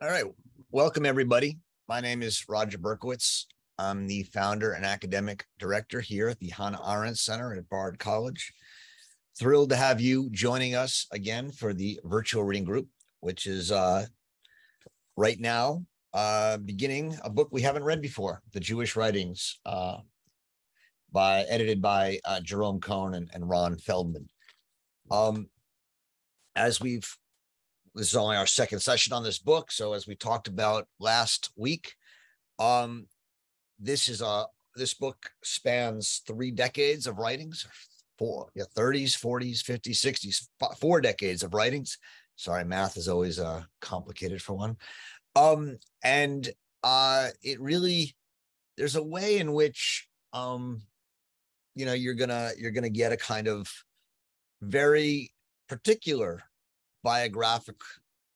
All right. Welcome, everybody. My name is Roger Berkowitz. I'm the founder and academic director here at the Hannah Arendt Center at Bard College. Thrilled to have you joining us again for the virtual reading group, which is uh, right now uh, beginning a book we haven't read before, The Jewish Writings, uh, by edited by uh, Jerome Kohn and, and Ron Feldman. Um, as we've this is only our second session on this book. So as we talked about last week, um, this is a this book spans three decades of writings, four, yeah, 30s, 40s, 50s, 60s, four decades of writings. Sorry, math is always uh, complicated for one. Um, and uh, it really there's a way in which um, you know you're gonna you're gonna get a kind of very particular biographic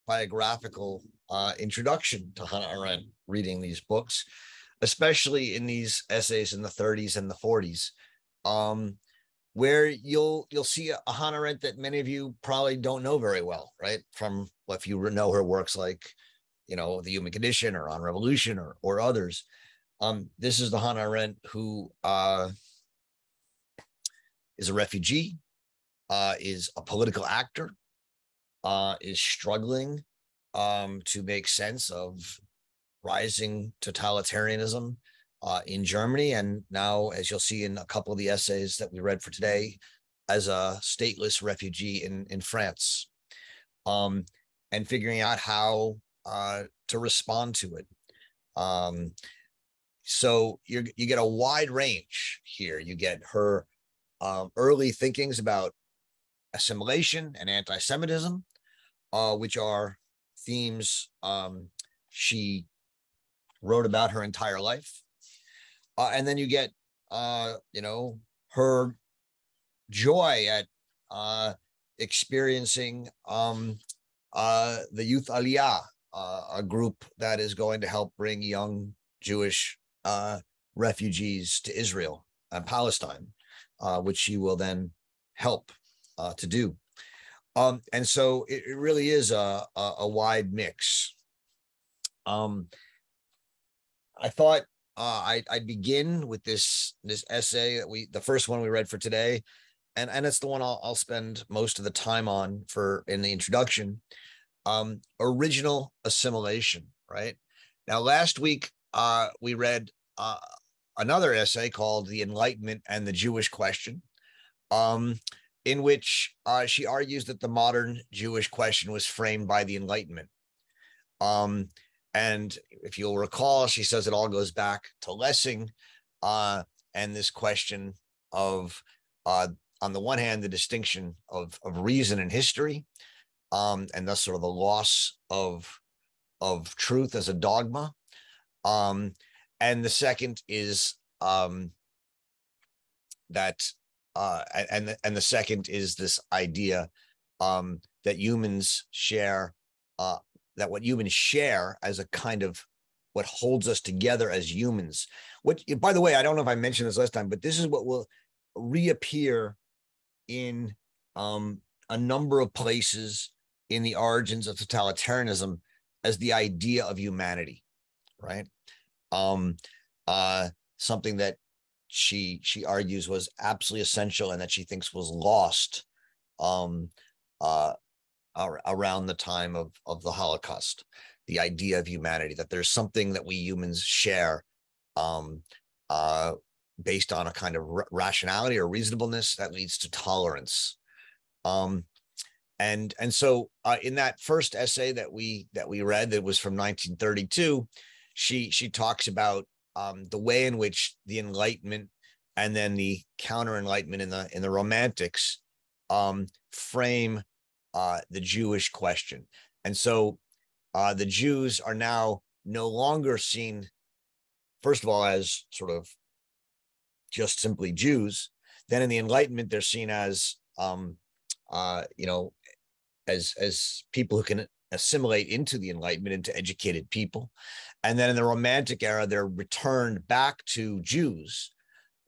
biographical uh, introduction to Hannah Arendt reading these books, especially in these essays in the 30s and the 40s, um, where you'll you'll see a Hannah Arendt that many of you probably don't know very well, right? From well, if you know her works like, you know, The Human Condition or On Revolution or or others. Um, this is the Hannah Arendt who uh, is a refugee, uh, is a political actor, uh, is struggling um, to make sense of rising totalitarianism uh, in Germany. And now, as you'll see in a couple of the essays that we read for today, as a stateless refugee in, in France, um, and figuring out how uh, to respond to it. Um, so you you get a wide range here. You get her um, early thinkings about assimilation and anti-Semitism, uh, which are themes um, she wrote about her entire life. Uh, and then you get, uh, you know, her joy at uh, experiencing um, uh, the Youth Aliyah, uh, a group that is going to help bring young Jewish uh, refugees to Israel and Palestine, uh, which she will then help uh, to do. Um, and so it, it really is a, a, a wide mix. Um, I thought uh, I, I'd begin with this this essay that we the first one we read for today, and and it's the one I'll, I'll spend most of the time on for in the introduction. Um, original assimilation, right? Now, last week uh, we read uh, another essay called "The Enlightenment and the Jewish Question." Um, in which uh, she argues that the modern Jewish question was framed by the Enlightenment. Um, and if you'll recall, she says it all goes back to Lessing uh, and this question of, uh, on the one hand, the distinction of, of reason and history, um, and thus sort of the loss of, of truth as a dogma. Um, and the second is um, that uh, and the, and the second is this idea um, that humans share uh, that what humans share as a kind of what holds us together as humans. What, by the way, I don't know if I mentioned this last time, but this is what will reappear in um, a number of places in the origins of totalitarianism as the idea of humanity, right? Um, uh, something that she she argues was absolutely essential and that she thinks was lost um, uh, around the time of of the Holocaust. The idea of humanity that there's something that we humans share um, uh, based on a kind of r- rationality or reasonableness that leads to tolerance. Um, and and so uh, in that first essay that we that we read that was from 1932, she she talks about um, the way in which the Enlightenment and then the counter Enlightenment in the in the Romantics um, frame uh, the Jewish question, and so uh, the Jews are now no longer seen, first of all, as sort of just simply Jews. Then in the Enlightenment, they're seen as um, uh, you know as as people who can assimilate into the Enlightenment, into educated people. And then in the Romantic era, they're returned back to Jews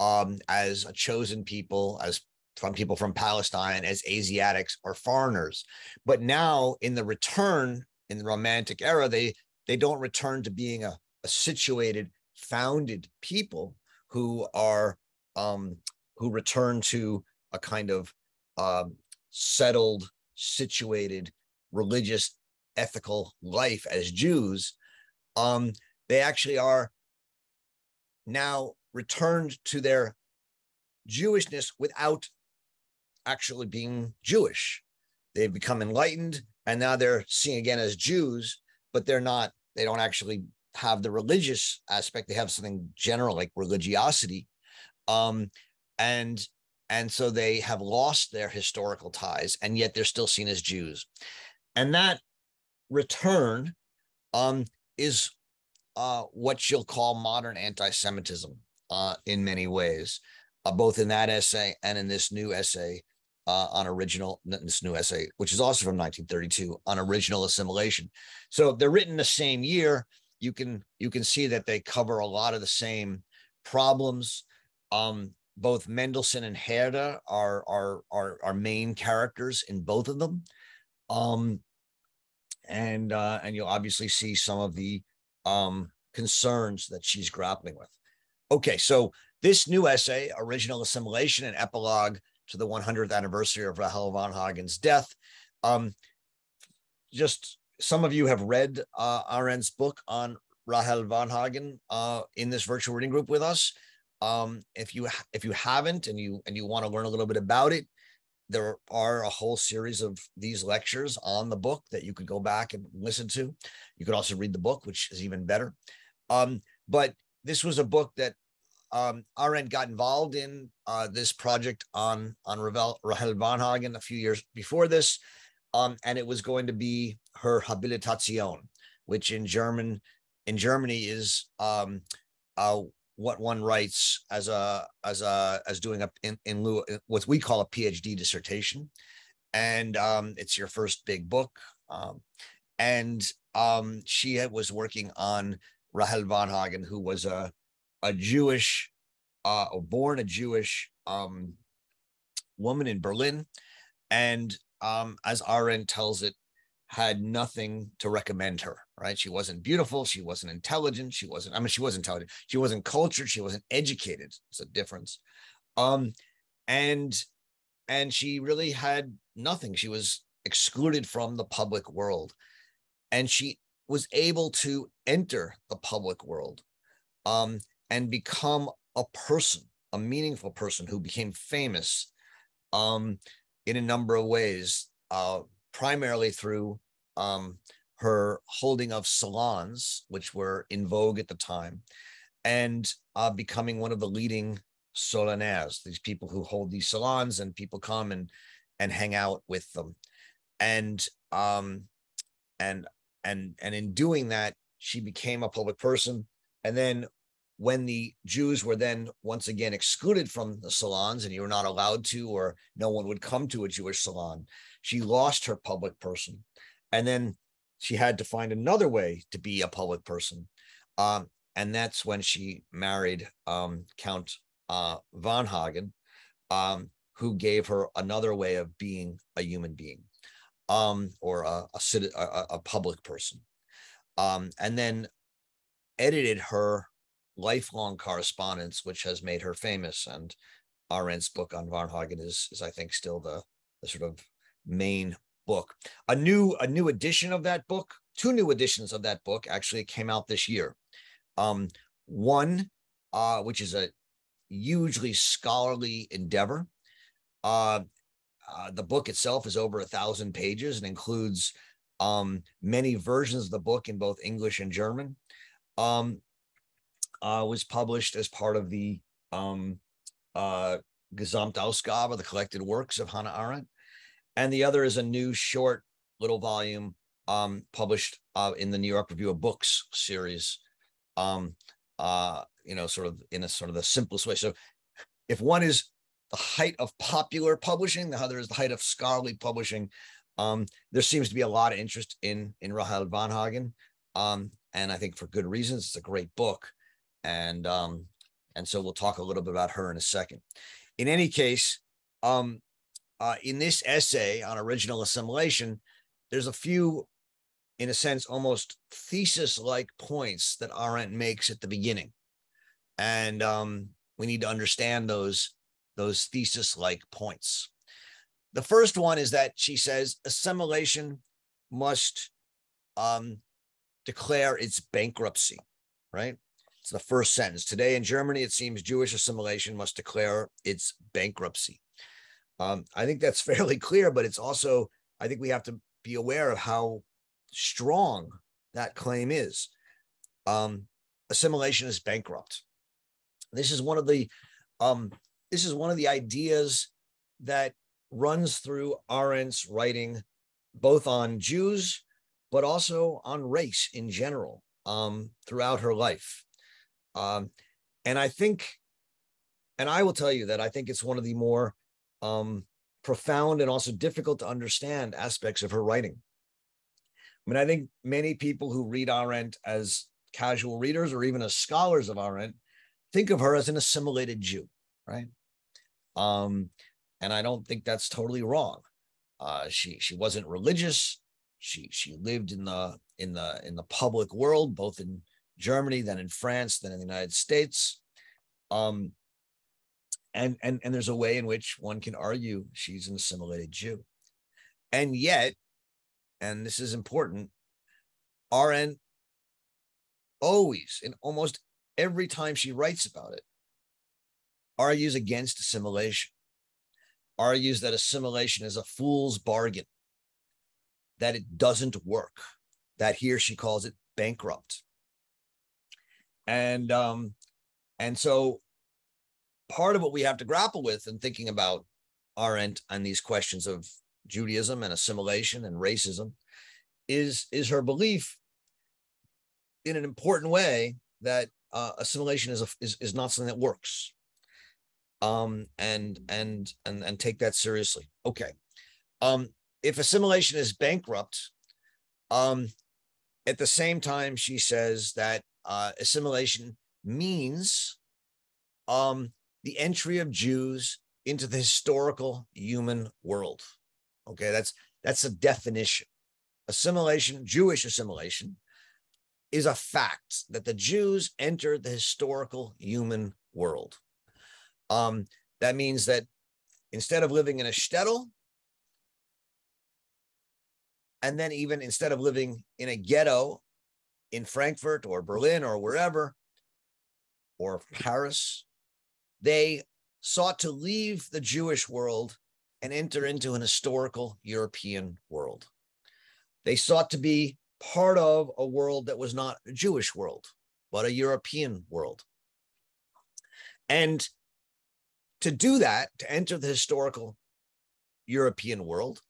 um, as a chosen people, as from people from Palestine, as Asiatics or foreigners. But now, in the return in the romantic era they they don't return to being a, a situated founded people who are um who return to a kind of um settled situated religious ethical life as jews um they actually are now returned to their jewishness without actually being jewish they've become enlightened and now they're seen again as Jews, but they're not, they don't actually have the religious aspect. They have something general like religiosity. Um, and and so they have lost their historical ties, and yet they're still seen as Jews. And that return um, is uh, what you'll call modern anti-Semitism uh, in many ways, uh, both in that essay and in this new essay uh, on original this new essay, which is also from 1932 on original assimilation. So they're written the same year. You can you can see that they cover a lot of the same problems. Um, both Mendelssohn and Herder are are are are main characters in both of them. Um, and uh, and you'll obviously see some of the um, concerns that she's grappling with. Okay, so this new essay, Original Assimilation and Epilogue to the 100th anniversary of Rahel Varnhagen's death. Um, just some of you have read uh, Arendt's book on Rahel Varnhagen uh, in this virtual reading group with us. Um, if you if you haven't and you and you want to learn a little bit about it, there are a whole series of these lectures on the book that you could go back and listen to. You could also read the book, which is even better. Um, but this was a book that um, Arendt got involved in uh, this project on on Ravel, Rahel Varnhagen a few years before this, um, and it was going to be her Habilitation, which in German in Germany is um, uh, what one writes as a as a as doing a in, in lieu what we call a PhD dissertation, and um, it's your first big book, um, and um, she was working on Rahel Varnhagen, who was a a Jewish, uh, born a Jewish um, woman in Berlin, and um, as Arendt tells it, had nothing to recommend her. Right? She wasn't beautiful. She wasn't intelligent. She wasn't. I mean, she wasn't intelligent. She wasn't cultured. She wasn't educated. It's a difference. Um, and and she really had nothing. She was excluded from the public world, and she was able to enter the public world um, and become a person, a meaningful person who became famous um, in a number of ways, uh, primarily through um, her holding of salons, which were in vogue at the time, and uh, becoming one of the leading salonnières, these people who hold these salons and people come and and hang out with them. And um and and and in doing that, she became a public person. And then when the Jews were then once again excluded from the salons and you were not allowed to, or no one would come to a Jewish salon, she lost her public person. And then she had to find another way to be a public person. Um, and that's when she married um, Count uh, Hagen, um, who gave her another way of being a human being um, or a, a, a, a public person. Um, and then edited her lifelong correspondence, which has made her famous. And Arendt's book on Varnhagen is, is I think, still the, the sort of main book. A new a new edition of that book, two new editions of that book actually came out this year. Um, one, uh, which is a hugely scholarly endeavor. Uh, uh, the book itself is over a thousand pages and includes um, many versions of the book in both English and German. Um, uh, was published as part of the um, uh, Gesamtausgabe, the collected works of Hannah Arendt. And the other is a new short little volume um, published uh, in the New York Review of Books series. Um, uh, you know, sort of in a sort of the simplest way. So if one is the height of popular publishing, the other is the height of scholarly publishing. Um, there seems to be a lot of interest in in Rahel Varnhagen, um, and I think for good reasons. It's a great book and um, and so we'll talk a little bit about her in a second. In any case, um, uh, in this essay on original assimilation, there's a few in a sense, almost thesis like points that Arendt makes at the beginning. And um, we need to understand those, those thesis like points. The first one is that she says assimilation must um, declare its bankruptcy, right? It's the first sentence. Today in Germany, it seems Jewish assimilation must declare its bankruptcy. Um, I think that's fairly clear, but it's also, I think we have to be aware of how strong that claim is. Um, assimilation is bankrupt. This is one of the um, this is one of the ideas that runs through Arendt's writing, both on Jews, but also on race in general, um, throughout her life. Um, and I think, and I will tell you that I think it's one of the more um, profound and also difficult to understand aspects of her writing. I mean, I think many people who read Arendt as casual readers or even as scholars of Arendt think of her as an assimilated Jew, right? Um, and I don't think that's totally wrong. Uh, she she wasn't religious. She she lived in the in the in the public world, both in Germany, then in France, then in the United States. Um, and and and there's a way in which one can argue she's an assimilated Jew, and yet, and this is important, Arendt always, in almost every time she writes about it, argues against assimilation, argues that assimilation is a fool's bargain, that it doesn't work, that here she calls it bankrupt. And um, and so part of what we have to grapple with in thinking about Arendt and these questions of Judaism and assimilation and racism is is her belief in an important way that uh, assimilation is, a, is is not something that works. Um and and and and take that seriously. Okay. Um if assimilation is bankrupt um at the same time she says that uh, assimilation means um, the entry of Jews into the historical human world. Okay, that's that's a definition. Assimilation, Jewish assimilation, is a fact that the Jews entered the historical human world. Um, that means that instead of living in a shtetl, and then even instead of living in a ghetto in Frankfurt or Berlin or wherever, or Paris, they sought to leave the Jewish world and enter into an historical European world. They sought to be part of a world that was not a Jewish world, but a European world. And to do that, to enter the historical European world,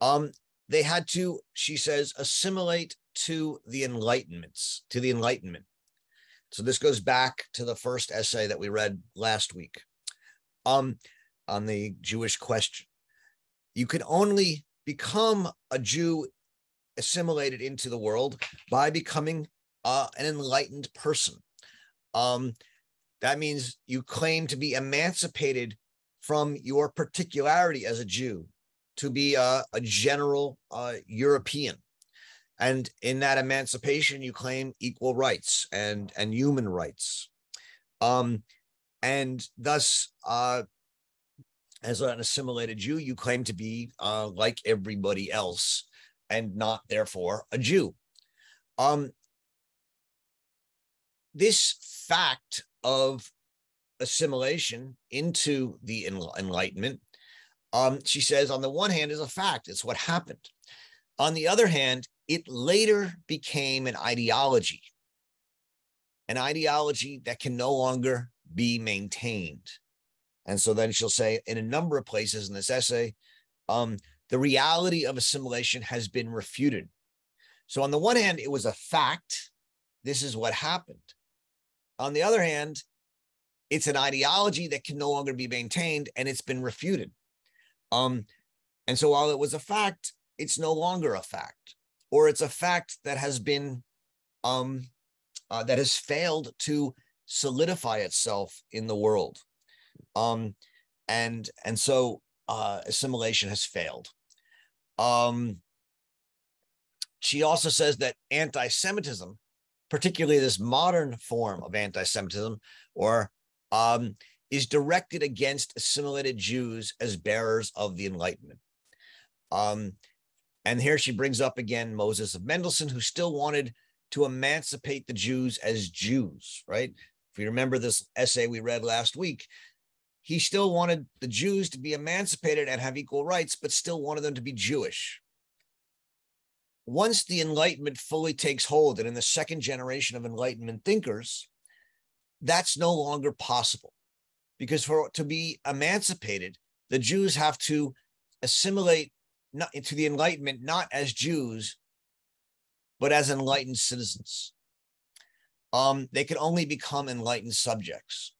um, they had to, she says, assimilate to the enlightenments, to the enlightenment. So this goes back to the first essay that we read last week um, on the Jewish question. You can only become a Jew assimilated into the world by becoming uh, an enlightened person. Um, that means you claim to be emancipated from your particularity as a Jew to be a, a general uh, European and in that emancipation you claim equal rights and and human rights. Um and thus uh as an assimilated jew you claim to be uh like everybody else and not therefore a jew. Um this fact of assimilation into the enlightenment um she says on the one hand is a fact. It's what happened. On the other hand it later became an ideology, an ideology that can no longer be maintained. And so then she'll say in a number of places in this essay, um, the reality of assimilation has been refuted. So, on the one hand, it was a fact. This is what happened. On the other hand, it's an ideology that can no longer be maintained and it's been refuted. Um, and so, while it was a fact, it's no longer a fact or it's a fact that has been um, uh, that has failed to solidify itself in the world um, and and so uh, assimilation has failed um, she also says that anti Semitism, particularly this modern form of anti Semitism, or um, is directed against assimilated Jews as bearers of the Enlightenment. Um, and here she brings up again Moses of Mendelssohn, who still wanted to emancipate the Jews as Jews, right? If you remember this essay we read last week, he still wanted the Jews to be emancipated and have equal rights, but still wanted them to be Jewish. Once the Enlightenment fully takes hold, and in the second generation of Enlightenment thinkers, that's no longer possible. Because for to be emancipated, the Jews have to assimilate not, into the Enlightenment not as Jews, but as enlightened citizens. Um, they can only become enlightened subjects.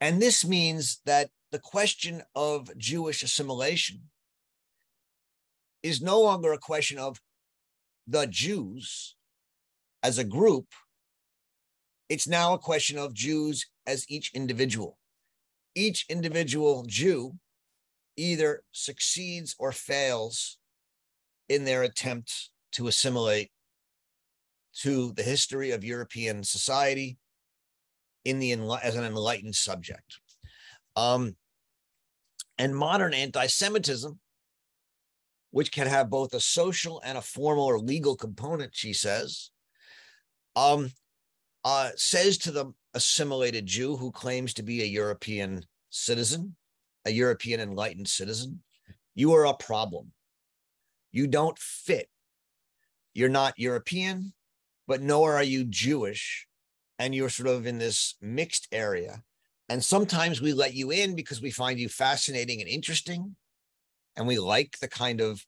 And this means that the question of Jewish assimilation is no longer a question of the Jews as a group. It's now a question of Jews as each individual. Each individual Jew either succeeds or fails in their attempt to assimilate to the history of European society in the as an enlightened subject. Um, and modern anti-Semitism, which can have both a social and a formal or legal component, she says, um, uh, says to the assimilated Jew who claims to be a European citizen, a European enlightened citizen, you are a problem. You don't fit. You're not European, but nor are you Jewish. And you're sort of in this mixed area. And sometimes we let you in because we find you fascinating and interesting. And we like the kind of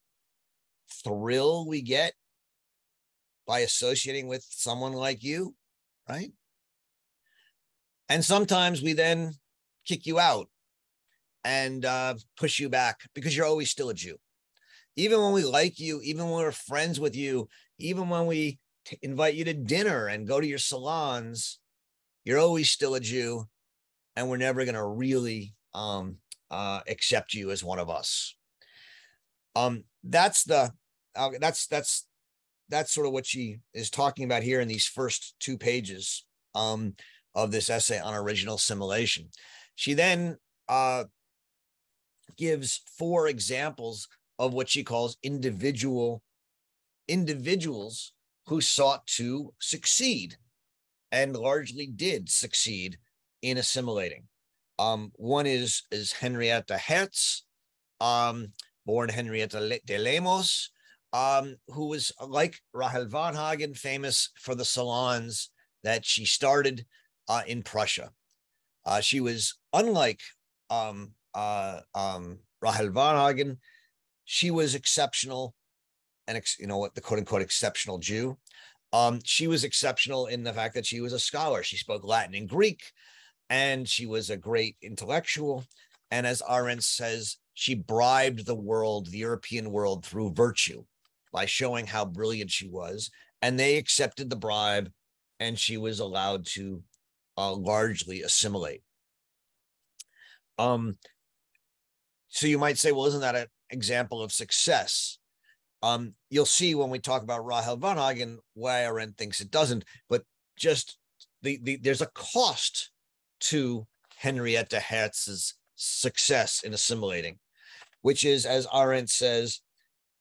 thrill we get by associating with someone like you, right? And sometimes we then kick you out and uh, push you back because you're always still a Jew. Even when we like you, even when we're friends with you, even when we t- invite you to dinner and go to your salons, you're always still a Jew, and we're never going to really um, uh, accept you as one of us. Um, that's the uh, that's that's that's sort of what she is talking about here in these first two pages um, of this essay on original assimilation. She then uh, gives four examples of what she calls individual individuals who sought to succeed and largely did succeed in assimilating. Um, one is is Henrietta Herz, um, born Henrietta de Lemos, um, who was like Rahel Varnhagen, famous for the salons that she started uh, in Prussia. Uh, she was unlike um, uh, um, Rahel Varnhagen. She was exceptional and you know what the quote unquote exceptional Jew. Um, she was exceptional in the fact that she was a scholar. She spoke Latin and Greek, and she was a great intellectual. And as Arendt says, she bribed the world, the European world, through virtue by showing how brilliant she was. And they accepted the bribe, and she was allowed to uh, largely assimilate. Um, so you might say, well, isn't that an example of success? Um, you'll see when we talk about Rahel Varnhagen why Arendt thinks it doesn't, but just the, the there's a cost to Henrietta Herz's success in assimilating, which is, as Arendt says,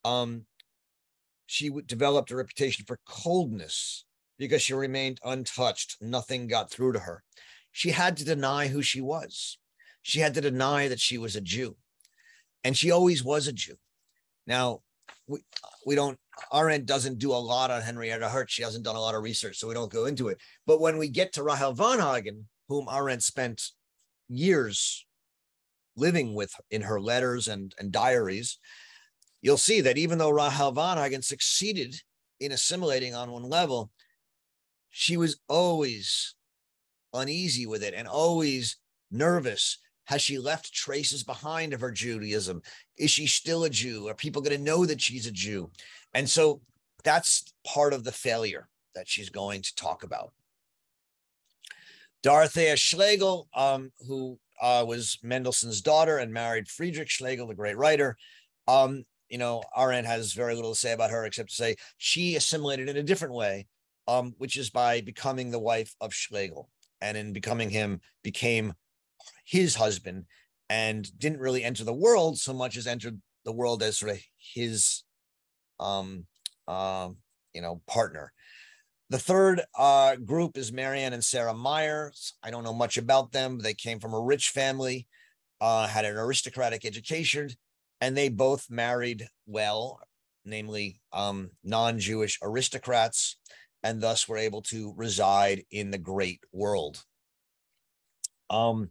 um, she developed a reputation for coldness because she remained untouched. Nothing got through to her. She had to deny who she was. She had to deny that she was a Jew and she always was a Jew. Now, we we don't Arendt doesn't do a lot on Henrietta Herz. She hasn't done a lot of research, so we don't go into it. But when we get to Rahel Varnhagen, whom Arendt spent years living with in her letters and, and diaries, you'll see that even though Rahel Varnhagen succeeded in assimilating on one level, she was always uneasy with it and always nervous has she left traces behind of her Judaism? Is she still a Jew? Are people going to know that she's a Jew? And so that's part of the failure that she's going to talk about. Dorothea Schlegel, um, who uh, was Mendelssohn's daughter and married Friedrich Schlegel, the great writer, um, you know, Arendt has very little to say about her except to say she assimilated in a different way, um, which is by becoming the wife of Schlegel, and in becoming him, became his husband, and didn't really enter the world so much as entered the world as sort of his, um, uh, you know, partner. The third uh, group is Marianne and Sarah Meyers. I don't know much about them. They came from a rich family, uh, had an aristocratic education, and they both married well, namely um, non Jewish aristocrats, and thus were able to reside in the great world. Um,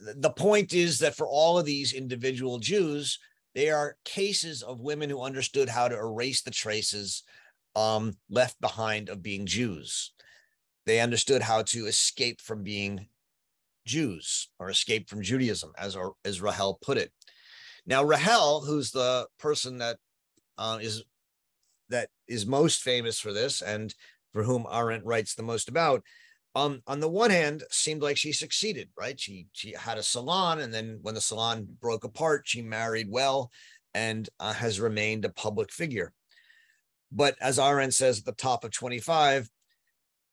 the point is that for all of these individual Jews, they are cases of women who understood how to erase the traces um, left behind of being Jews. They understood how to escape from being Jews or escape from Judaism, as, as Rahel put it. Now, Rahel, who's the person that uh, is that is most famous for this and for whom Arendt writes the most about, um, on the one hand, seemed like she succeeded, right? She she had a salon, and then when the salon broke apart, she married well and uh, has remained a public figure. But as Arendt says at the top of 25,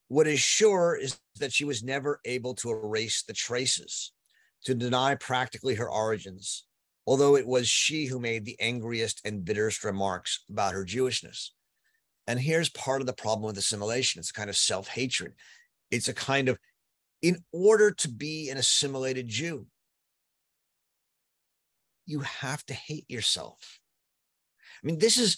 what is sure is that she was never able to erase the traces, to deny practically her origins, although it was she who made the angriest and bitterest remarks about her Jewishness. And here's part of the problem with assimilation it's a kind of self hatred. It's a kind of, in order to be an assimilated Jew, you have to hate yourself. I mean, this is,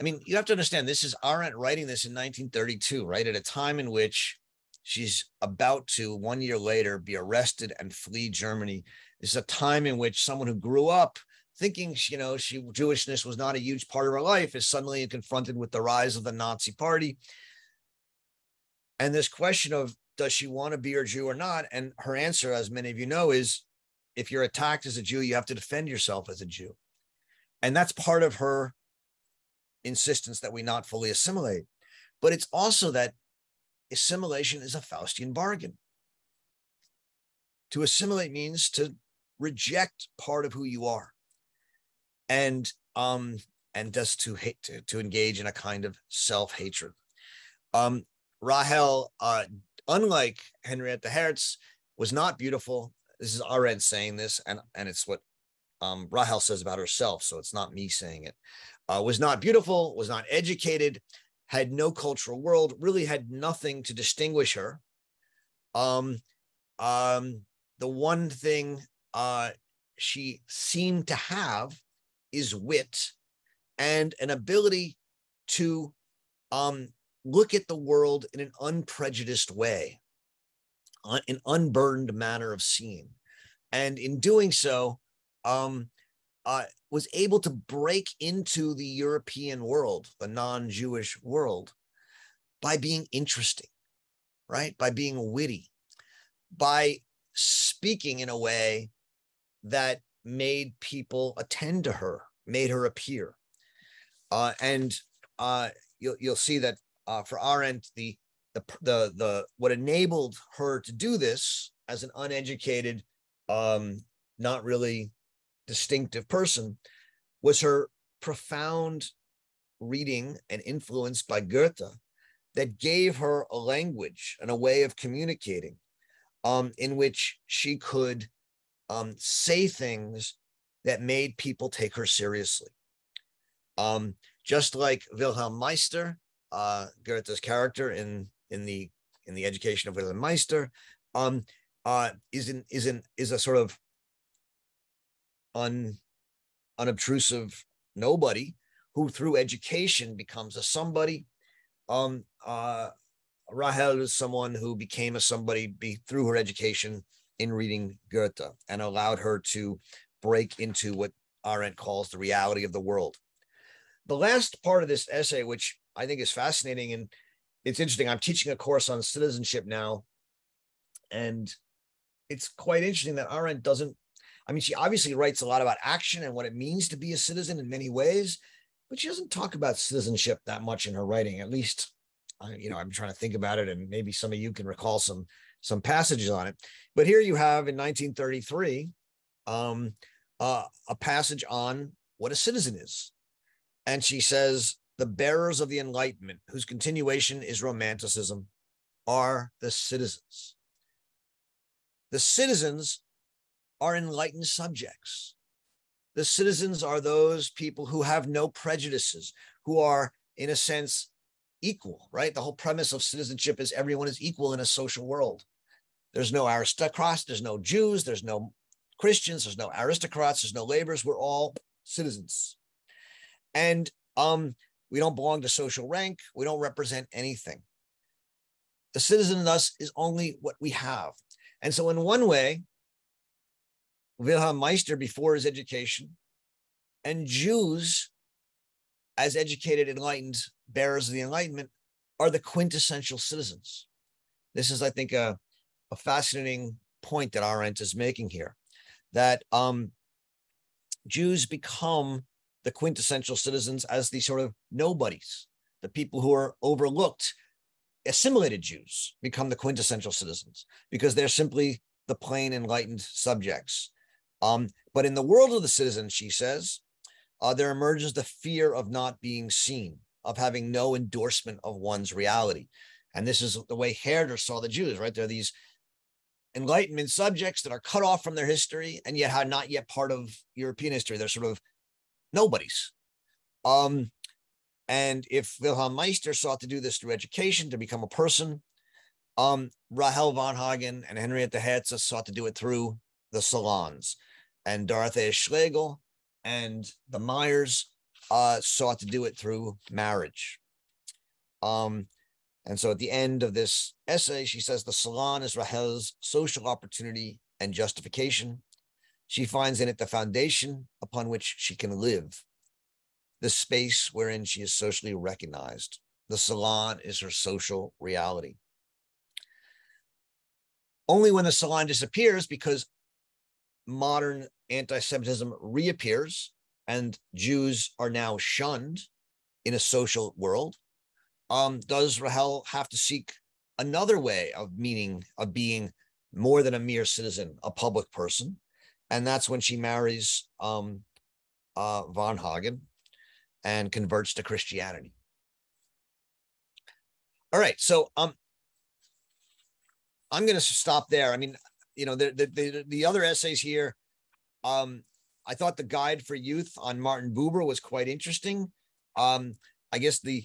I mean, you have to understand this is Arendt writing this in 1932, right? At a time in which she's about to, one year later, be arrested and flee Germany. This is a time in which someone who grew up thinking, you know, she Jewishness was not a huge part of her life is suddenly confronted with the rise of the Nazi party. And this question of does she want to be a Jew or not? And her answer, as many of you know, is if you're attacked as a Jew, you have to defend yourself as a Jew. And that's part of her insistence that we not fully assimilate. But it's also that assimilation is a Faustian bargain. To assimilate means to reject part of who you are, and um, and just to hate to, to engage in a kind of self hatred. Um, Rahel, uh, unlike Henrietta Herz, was not beautiful. This is Arendt saying this, and and it's what um, Rahel says about herself, so it's not me saying it uh, was not beautiful, was not educated, had no cultural world, really had nothing to distinguish her. Um, um, the one thing uh, she seemed to have is wit and an ability to um, look at the world in an unprejudiced way, an unburned manner of seeing. And in doing so, um, uh, was able to break into the European world, the non Jewish world, by being interesting, right? By being witty, by speaking in a way that made people attend to her, made her appear. Uh, and uh, you'll, you'll see that uh, for Arendt, the, the, the, the, what enabled her to do this as an uneducated, um, not really distinctive person was her profound reading and influence by Goethe that gave her a language and a way of communicating um, in which she could um, say things that made people take her seriously. Um, just like Wilhelm Meister, uh, Goethe's character in in the in the education of Wilhelm Meister, um, uh, is in is in is a sort of un, unobtrusive nobody who through education becomes a somebody. Um, uh, Rahel is someone who became a somebody be, through her education in reading Goethe and allowed her to break into what Arendt calls the reality of the world. The last part of this essay, which I think is fascinating and it's interesting, I'm teaching a course on citizenship now, and it's quite interesting that Arendt doesn't I mean, she obviously writes a lot about action and what it means to be a citizen in many ways, but she doesn't talk about citizenship that much in her writing. At least, you know, I'm trying to think about it, and maybe some of you can recall some some passages on it. But here you have in 1933 um, uh, a passage on what a citizen is. And she says, the bearers of the Enlightenment, whose continuation is Romanticism, are the citizens. The citizens are enlightened subjects. The citizens are those people who have no prejudices, who are, in a sense, equal, right? The whole premise of citizenship is everyone is equal in a social world. There's no aristocrats, there's no Jews, there's no Christians, there's no aristocrats, there's no laborers. We're all citizens. And um, we don't belong to social rank, we don't represent anything. The citizen in us is only what we have. And so, in one way, Wilhelm Meister, before his education, and Jews, as educated, enlightened bearers of the Enlightenment, are the quintessential citizens. This is, I think, a, a fascinating point that Arendt is making here that um, Jews become the quintessential citizens as the sort of nobodies, the people who are overlooked. Assimilated Jews become the quintessential citizens because they're simply the plain enlightened subjects. Um, but in the world of the citizen, she says, uh, there emerges the fear of not being seen, of having no endorsement of one's reality. And this is the way Herder saw the Jews, right? They're these Enlightenment subjects that are cut off from their history and yet are not yet part of European history. They're sort of nobodies. Um, and if Wilhelm Meister sought to do this through education to become a person, um, Rahel von Varnhagen and Henrietta Herze sought to do it through the salons. And Dorothea Schlegel and the Meyers uh, sought to do it through marriage. Um, and so at the end of this essay, she says the salon is Rahel's social opportunity and justification. She finds in it the foundation upon which she can live, the space wherein she is socially recognized. The salon is her social reality. Only when the salon disappears, because modern anti Semitism reappears and Jews are now shunned in a social world, um, does Rahel have to seek another way of meaning of being more than a mere citizen, a public person? And that's when she marries um, uh, Varnhagen and converts to Christianity. All right, so um, I'm going to stop there. I mean, you know, the, the the the other essays here. Um, I thought the guide for youth on Martin Buber was quite interesting. Um, I guess the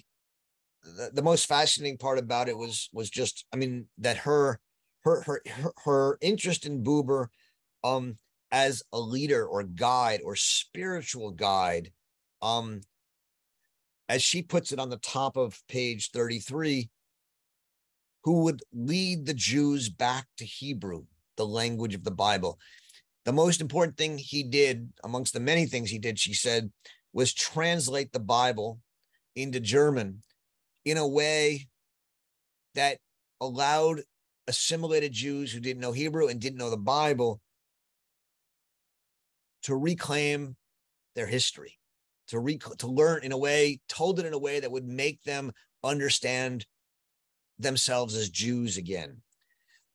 the, the most fascinating part about it was was just I mean that her her her her, her interest in Buber um as a leader or guide or spiritual guide um as she puts it on the top of page 33 who would lead the Jews back to Hebrew the language of the Bible. The most important thing he did amongst the many things he did she said was translate the Bible into German in a way that allowed assimilated Jews who didn't know Hebrew and didn't know the Bible to reclaim their history, to rec- to learn in a way, told it in a way that would make them understand themselves as Jews again.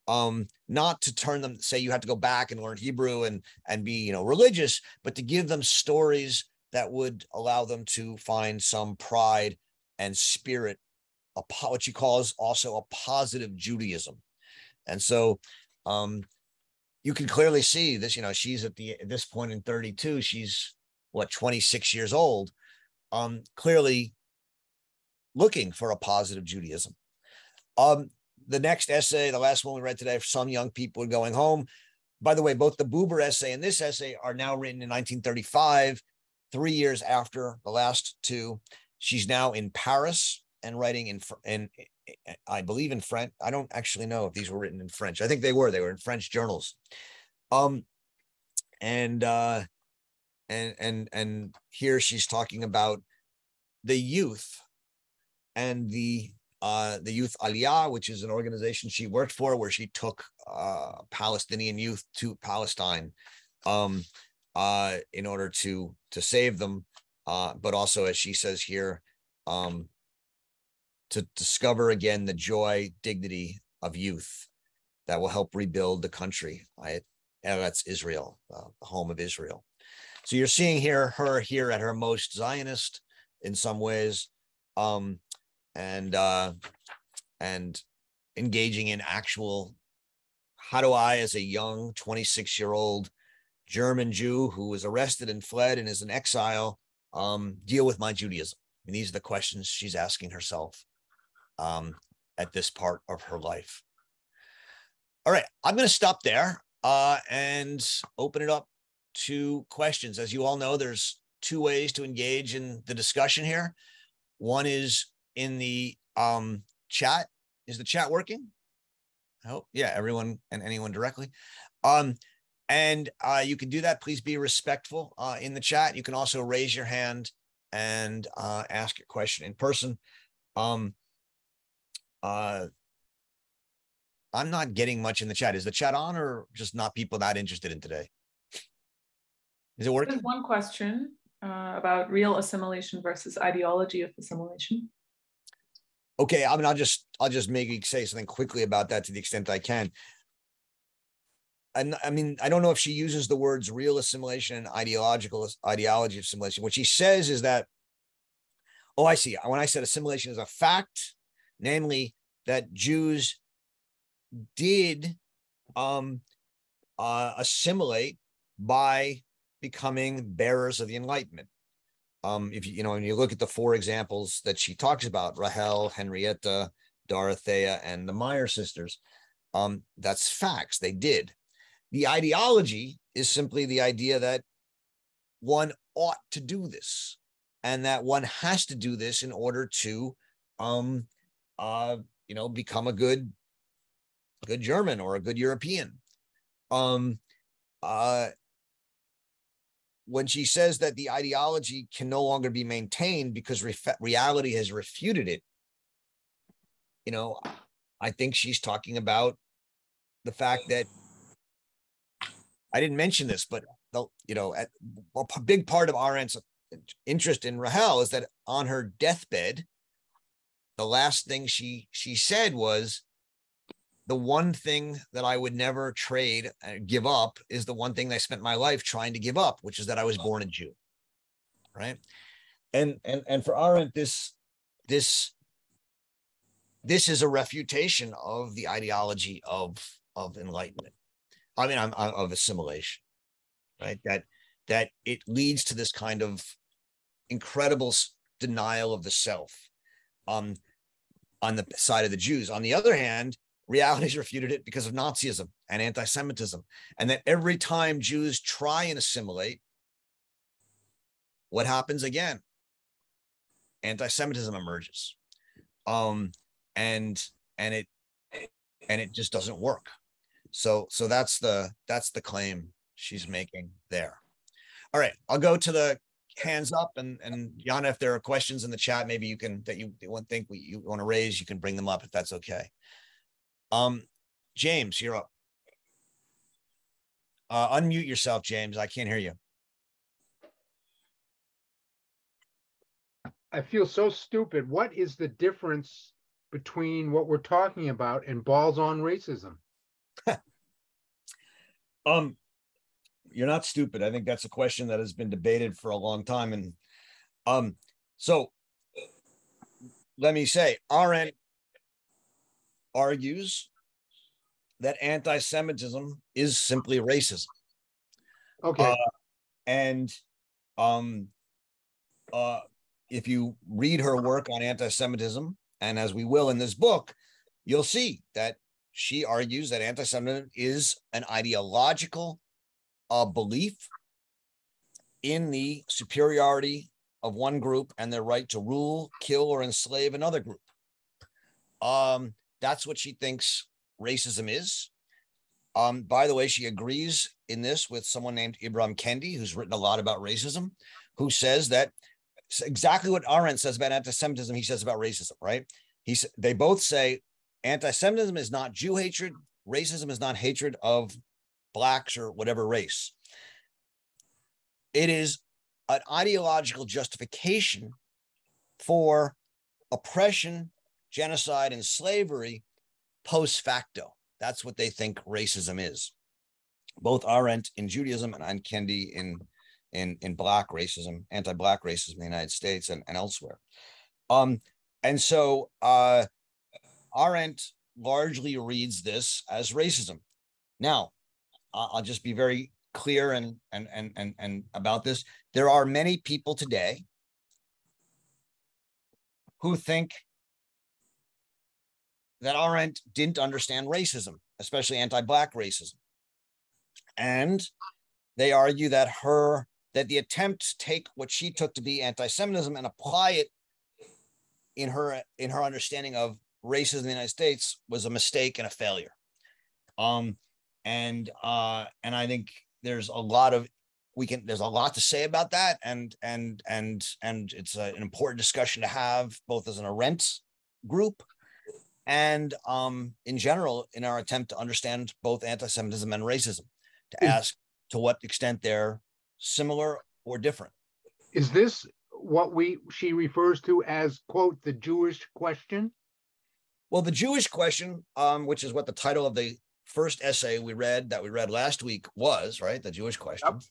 Um, not to turn them say you have to go back and learn Hebrew and and be you know religious, but to give them stories that would allow them to find some pride and spirit, a, what she calls also a positive Judaism. And so um, you can clearly see this, you know, she's at the at this point in 32, she's what 26 years old, um, clearly looking for a positive Judaism. Um, the next essay, the last one we read today, some young people are going home. By the way, both the Buber essay and this essay are now written in 1935, three years after the last two. She's now in Paris and writing in in I believe in French. I don't actually know if these were written in French. I think they were. They were in French journals. Um, and uh, and and and here she's talking about the youth and the uh, the Youth Aliyah, which is an organization she worked for, where she took uh, Palestinian youth to Palestine um, uh, in order to to save them uh, but also, as she says here, um, to discover again the joy, dignity of youth that will help rebuild the country. Right? And that's Israel, uh, the home of Israel. So you're seeing here her here at her most Zionist in some ways, um, and uh, and engaging in actual how do I, as a young 26 year old German Jew who was arrested and fled and is in exile, um, deal with my Judaism? And these are the questions she's asking herself um, at this part of her life. All right, I'm going to stop there uh, and open it up to questions. As you all know, there's two ways to engage in the discussion here. One is in the um, chat. Is the chat working? I hope. Yeah, everyone and anyone directly. Um, and uh, you can do that. Please be respectful uh, in the chat. You can also raise your hand and uh, ask your question in person. Um, uh, I'm not getting much in the chat. Is the chat on or just not people that interested in today? Is it working? There's one question uh, about real assimilation versus ideology of assimilation. Okay, I mean, I'll just I'll just maybe say something quickly about that to the extent I can. And I mean, I don't know if she uses the words real assimilation and ideological ideology of assimilation. What she says is that, oh, I see. When I said assimilation is a fact, namely that Jews did um, uh, assimilate by becoming bearers of the Enlightenment. Um, if you you know when you look at the four examples that she talks about, Rahel, Henrietta, Dorothea, and the Meyer sisters, um, that's facts. They did. The ideology is simply the idea that one ought to do this, and that one has to do this in order to, um, uh, you know, become a good, good German or a good European. Um, uh, when she says that the ideology can no longer be maintained because re- reality has refuted it, you know, I think she's talking about the fact that I didn't mention this, but the, you know, at, a big part of Arendt's interest in Rahel is that on her deathbed, the last thing she she said was, the one thing that I would never trade uh, give up is the one thing I spent my life trying to give up, which is that I was born a Jew. Right. And and and for Arendt, this this this is a refutation of the ideology of of enlightenment. I mean, I'm, I'm of assimilation, right? That that it leads to this kind of incredible denial of the self um, on the side of the Jews. On the other hand, reality's refuted it because of Nazism and anti-Semitism. And that every time Jews try and assimilate, what happens again? Anti-Semitism emerges. Um, and and it and it just doesn't work. So so that's the that's the claim she's making there. All right, I'll go to the hands up and and Yana, if there are questions in the chat, maybe you can that you, want think we, you want to raise, you can bring them up if that's okay. Um, James, you're up. Uh, unmute yourself, James. I can't hear you. I feel so stupid. What is the difference between what we're talking about and balls on racism? um, you're not stupid. I think that's a question that has been debated for a long time. And um, so let me say, Arendt argues that anti-Semitism is simply racism. Okay. Uh, and um, uh, if you read her work on anti-Semitism, and as we will in this book, you'll see that she argues that anti-Semitism is an ideological uh, belief in the superiority of one group and their right to rule, kill, or enslave another group. Um, that's what she thinks racism is. Um, by the way, she agrees in this with someone named Ibram Kendi, who's written a lot about racism, who says that exactly what Arendt says about anti-Semitism, he says about racism, right? He's they both say anti-Semitism is not Jew hatred, racism is not hatred of blacks or whatever race. It is an ideological justification for oppression genocide and slavery post facto. That's what they think racism is. Both Arendt in Judaism and Kendi in in in black racism, anti-black racism in the United States and, and elsewhere. Um, and so uh, Arendt largely reads this as racism. Now, I'll just be very clear and and and and and about this. There are many people today who think that Arendt didn't understand racism, especially anti-black racism. And they argue that her that the attempt to take what she took to be anti-Semitism and apply it in her in her understanding of racism in the United States was a mistake and a failure. Um, and uh, and I think there's a lot of we can there's a lot to say about that, and and and and it's a, an important discussion to have both as an Arendt group and um, in general in our attempt to understand both anti-Semitism and racism, to mm. ask to what extent they're similar or different. Is this what we she refers to as quote the Jewish question? Well, the Jewish question, um, which is what the title of the first essay we read that we read last week was, right? The Jewish question, yep.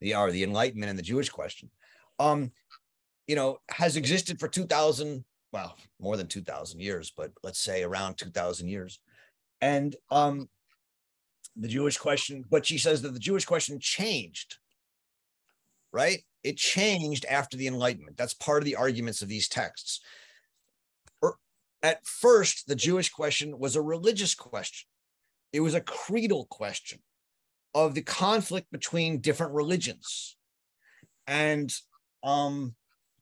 the or the Enlightenment and the Jewish question, um, you know, has existed for two thousand, well, more than two thousand years, but let's say around two thousand years, and um, the Jewish question. But she says that the Jewish question changed, right? It changed after the Enlightenment. That's part of the arguments of these texts. Er, at first, the Jewish question was a religious question. It was a creedal question of the conflict between different religions. And um,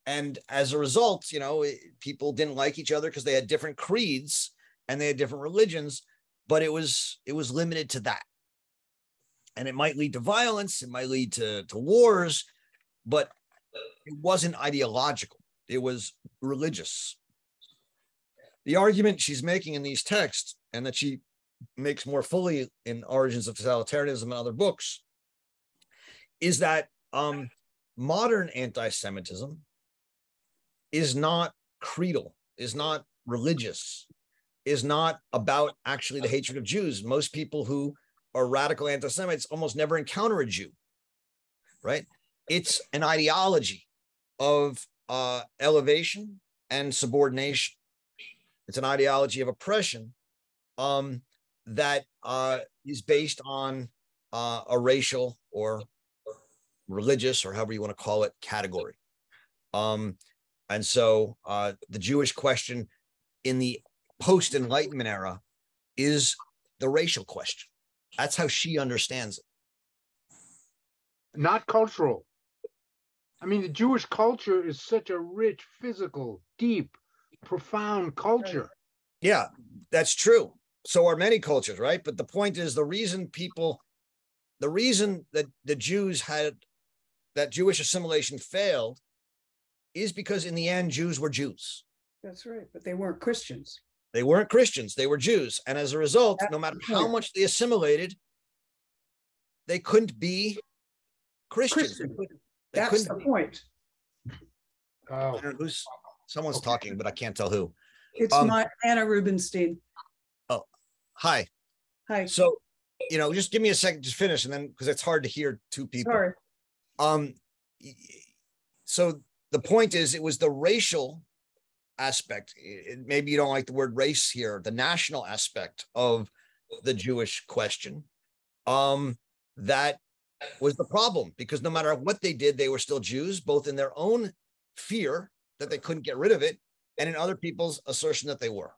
and as a result, you know, people didn't like each other because they had different creeds and they had different religions, but it was it was limited to that. And it might lead to violence, it might lead to, to wars, but it wasn't ideological, it was religious. The argument she's making in these texts, and that she makes more fully in Origins of Totalitarianism and other books, is that um, modern anti Semitism is not creedal, is not religious, is not about actually the hatred of Jews. Most people who are radical anti Semites almost never encounter a Jew, right? It's an ideology of uh, elevation and subordination. It's an ideology of oppression um, that uh, is based on uh, a racial or religious or however you want to call it category. Um, and so uh, the Jewish question in the post Enlightenment era is the racial question. That's how she understands it. Not cultural. I mean, the Jewish culture is such a rich, physical, deep, profound culture. Yeah, that's true. So are many cultures, right? But the point is the reason people, the reason that the Jews had that Jewish assimilation failed is because in the end, Jews were Jews. That's right. But they weren't Christians. They weren't Christians, they were Jews. And as a result, That's no matter how much they assimilated, they couldn't be Christians. Christian. That's the point. Oh. Who's someone's okay. talking, but I can't tell who. It's um, my Hannah Rubenstein. Hi. Hi. So, you know, just give me a second to finish, and then because it's hard to hear two people. Sorry. Um. So the point is, it was the racial aspect. Maybe you don't like the word race here. The national aspect of the Jewish question. Um, that was the problem because no matter what they did, they were still Jews, both in their own fear that they couldn't get rid of it and in other people's assertion that they were.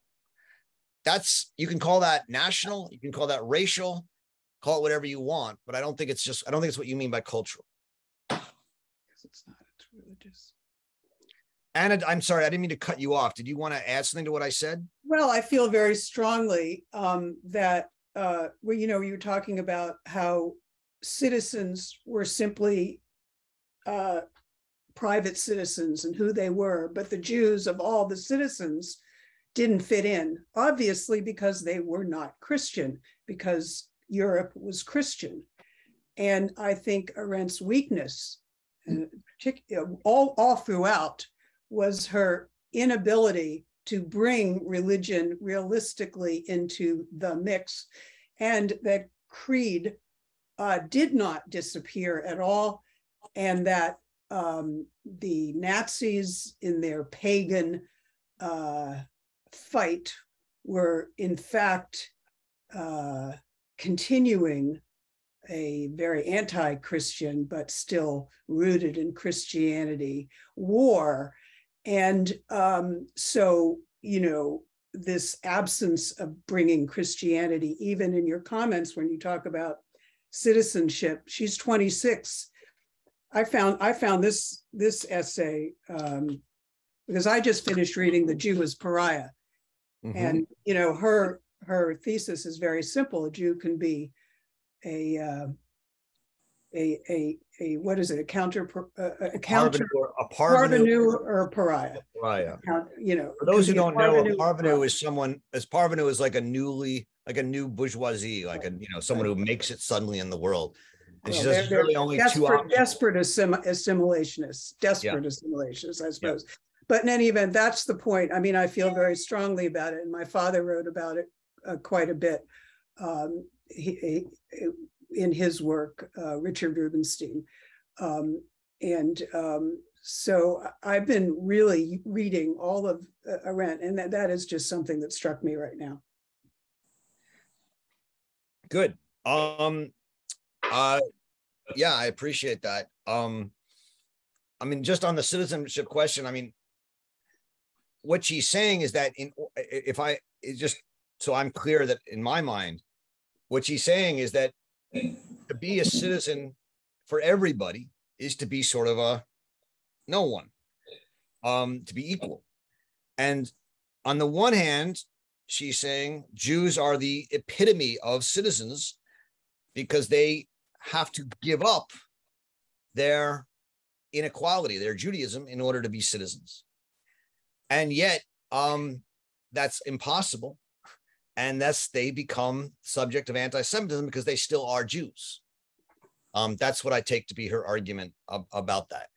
That's, you can call that national, you can call that racial, call it whatever you want, but I don't think it's just, I don't think it's what you mean by cultural. Because It's not, it's religious. Hannah, I'm sorry, I didn't mean to cut you off. Did you want to add something to what I said? Well, I feel very strongly um, that, uh, well, you know, you were talking about how citizens were simply uh, private citizens and who they were, but the Jews of all the citizens didn't fit in, obviously because they were not Christian, because Europe was Christian. And I think Arendt's weakness, uh, all, all throughout, was her inability to bring religion realistically into the mix, and that creed uh, did not disappear at all. and that um, the Nazis in their pagan uh, fight were in fact uh, continuing a very anti-Christian, but still rooted in Christianity war. And um, so, you know, this absence of bringing Christianity, even in your comments when you talk about citizenship, she's 26. I found I found this this essay um, because I just finished reading The Jew as Pariah, Mhm. and you know her her thesis is very simple. A Jew can be a uh, a a a what is it? A counter per- uh, a counter Parvenu, a parvenu or a pariah. pariah. You know. For those who a don't know, a parvenu is someone, as parvenu is like a newly, like a new bourgeoisie, like a, you know, someone who makes it suddenly in the world. And she says there's really only two options. desperate assim- assimilationists, desperate assimilationists, I suppose. But in any event, that's the point. I mean, I feel very strongly about it, and my father wrote about it uh, quite a bit. Um, he, he- in his work, uh, Richard Rubenstein. Um, and um, so I- I've been really reading all of uh, Arendt, and that, that is just something that struck me right now. Good. Um, uh, yeah, I appreciate that. Um, I mean, just on the citizenship question, I mean, what she's saying is that in if I just so I'm clear that in my mind, what she's saying is that to be a citizen for everybody is to be sort of a no one, um, to be equal. And on the one hand, she's saying Jews are the epitome of citizens because they have to give up their inequality, their Judaism, in order to be citizens. And yet, um, that's impossible. And thus they become subject of anti-Semitism because they still are Jews. Um, that's what I take to be her argument ab- about that.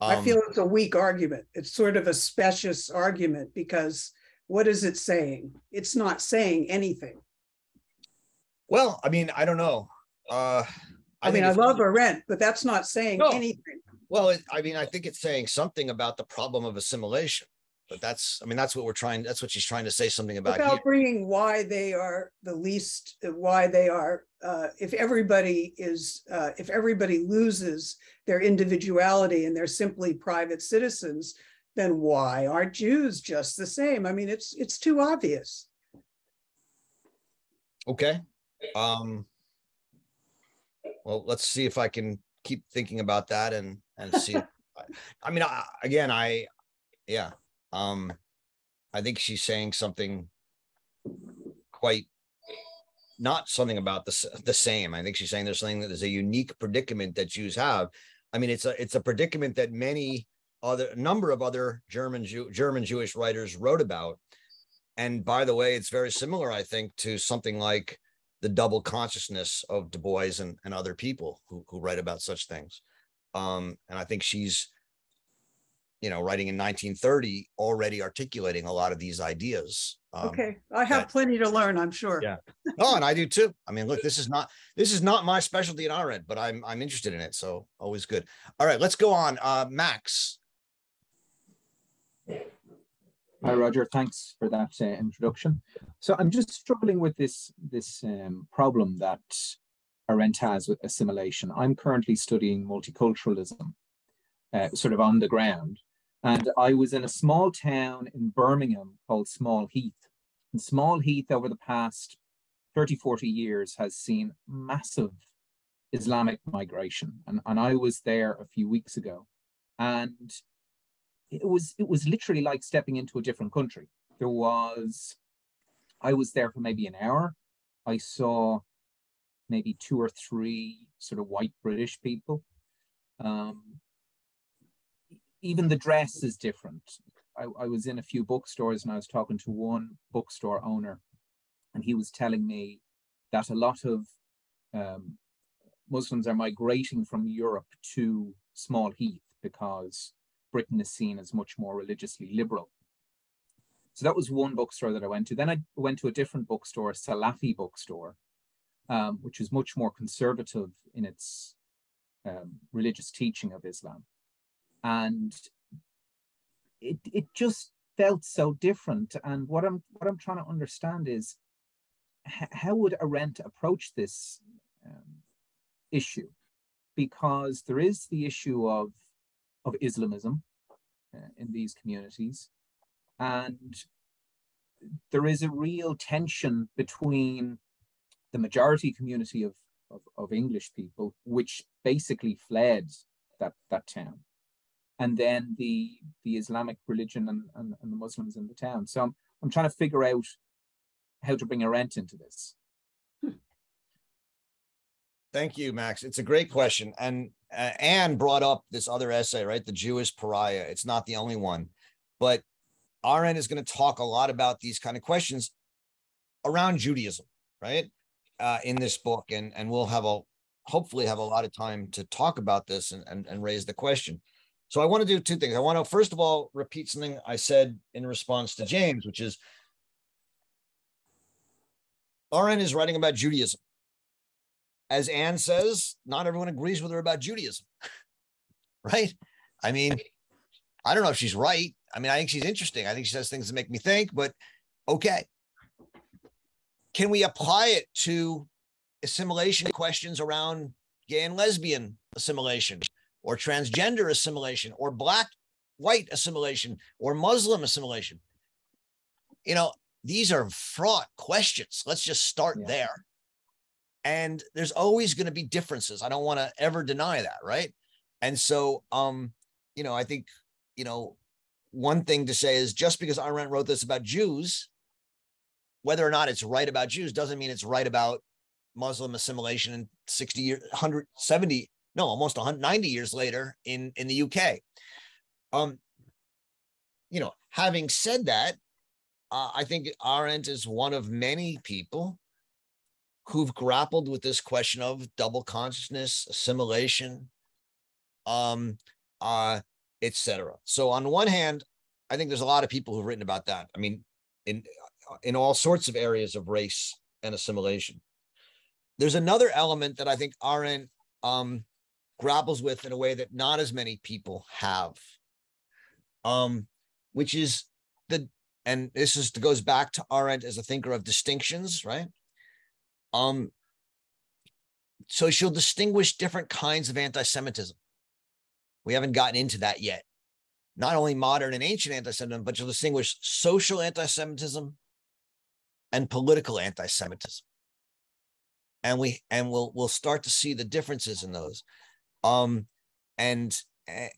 I Um, feel it's a weak argument. It's sort of a specious argument because what is it saying? It's not saying anything. well, I mean, I don't know. Uh, I mean, I love Arendt, but that's not saying No. anything. Well, it, I mean, I think it's saying something about the problem of assimilation, but that's, I mean, that's what we're trying, that's what she's trying to say something about here. Bringing why they are the least, uh, why they are, uh, if everybody is, uh, if everybody loses their individuality and they're simply private citizens, then why aren't Jews just the same? I mean, it's, it's too obvious. Okay. Um. Well, let's see if I can keep thinking about that and, and see. I- I mean, I, again, I, yeah, um, I think she's saying something quite, not something about the, the same. I think she's saying there's something that is a unique predicament that Jews have. I mean, it's a, it's a predicament that many other, number of other German Jew, German Jewish writers wrote about. And by the way, it's very similar, I think, to something like the double consciousness of Du Bois and, and other people who, who write about such things. Um, and I think she's, you know, writing in 1930, already articulating a lot of these ideas. Um, Okay, I have that- plenty to learn, I'm sure. Yeah. Oh, and I do too. I mean, look, this is not this is not my specialty in Arendt, but I'm I'm interested in it. So always good. All right, let's go on. Uh Max. Hi, Roger. Thanks for that uh, introduction. So I'm just struggling with this this um, problem that Arendt has with assimilation. I'm currently studying multiculturalism, uh, sort of on the ground, and I was in a small town in Birmingham called Small Heath. And Small Heath over the past 30, 40 years has seen massive Islamic migration, and, and I was there a few weeks ago, and it was it was literally like stepping into a different country. There was, I was there for maybe an hour. I saw maybe two or three sort of white British people. Um, even the dress is different. I, I was in a few bookstores and I was talking to one bookstore owner, and he was telling me that a lot of um, Muslims are migrating from Europe to Small Heath because Britain is seen as much more religiously liberal. So that was one bookstore that I went to. Then I went to a different bookstore, a Salafi bookstore, um, which was much more conservative in its um, religious teaching of Islam, and it it just felt so different. And what I'm what I'm trying to understand is how would Arendt approach this um, issue? Because there is the issue of of Islamism uh, in these communities, and there is a real tension between the majority community of, of, of English people, which basically fled that, that town, and then the the Islamic religion and, and, and the Muslims in the town. So I'm, I'm trying to figure out how to bring Arendt into this. Thank you, Max. It's a great question. And uh, Anne brought up this other essay, right? The Jewish pariah. It's not the only one, but Arendt is going to talk a lot about these kind of questions around Judaism, right? Uh, in this book, and and we'll have a hopefully have a lot of time to talk about this and, and, and raise the question. So I want to do two things. I want to first of all repeat something I said in response to James, which is Arendt is writing about Judaism. As Anne says, not everyone agrees with her about Judaism, right? I mean, I don't know if she's right. I mean, I think she's interesting. I think she says things that make me think, but okay. Can we apply it to assimilation questions around gay and lesbian assimilation or transgender assimilation or black white assimilation or Muslim assimilation? You know, these are fraught questions. Let's just start yeah. there. And there's always going to be differences. I don't want to ever deny that, right? And so um, you know, I think, you know, one thing to say is just because Arendt wrote this about Jews, whether or not it's right about Jews doesn't mean it's right about Muslim assimilation in 60 years, 170, no, almost 190 years later in, in the UK. Um, you know, having said that, uh, I think Arendt is one of many people who've grappled with this question of double consciousness, assimilation, um, uh, etc. So on one hand, I think there's a lot of people who've written about that. I mean, in in all sorts of areas of race and assimilation. There's another element that I think Arendt um, grapples with in a way that not as many people have, um, which is the and this is goes back to Arendt as a thinker of distinctions, right? Um, so she'll distinguish different kinds of anti-Semitism. We haven't gotten into that yet. Not only modern and ancient anti-Semitism, but she'll distinguish social anti-Semitism and political anti-Semitism. And we and we'll we'll start to see the differences in those. Um, and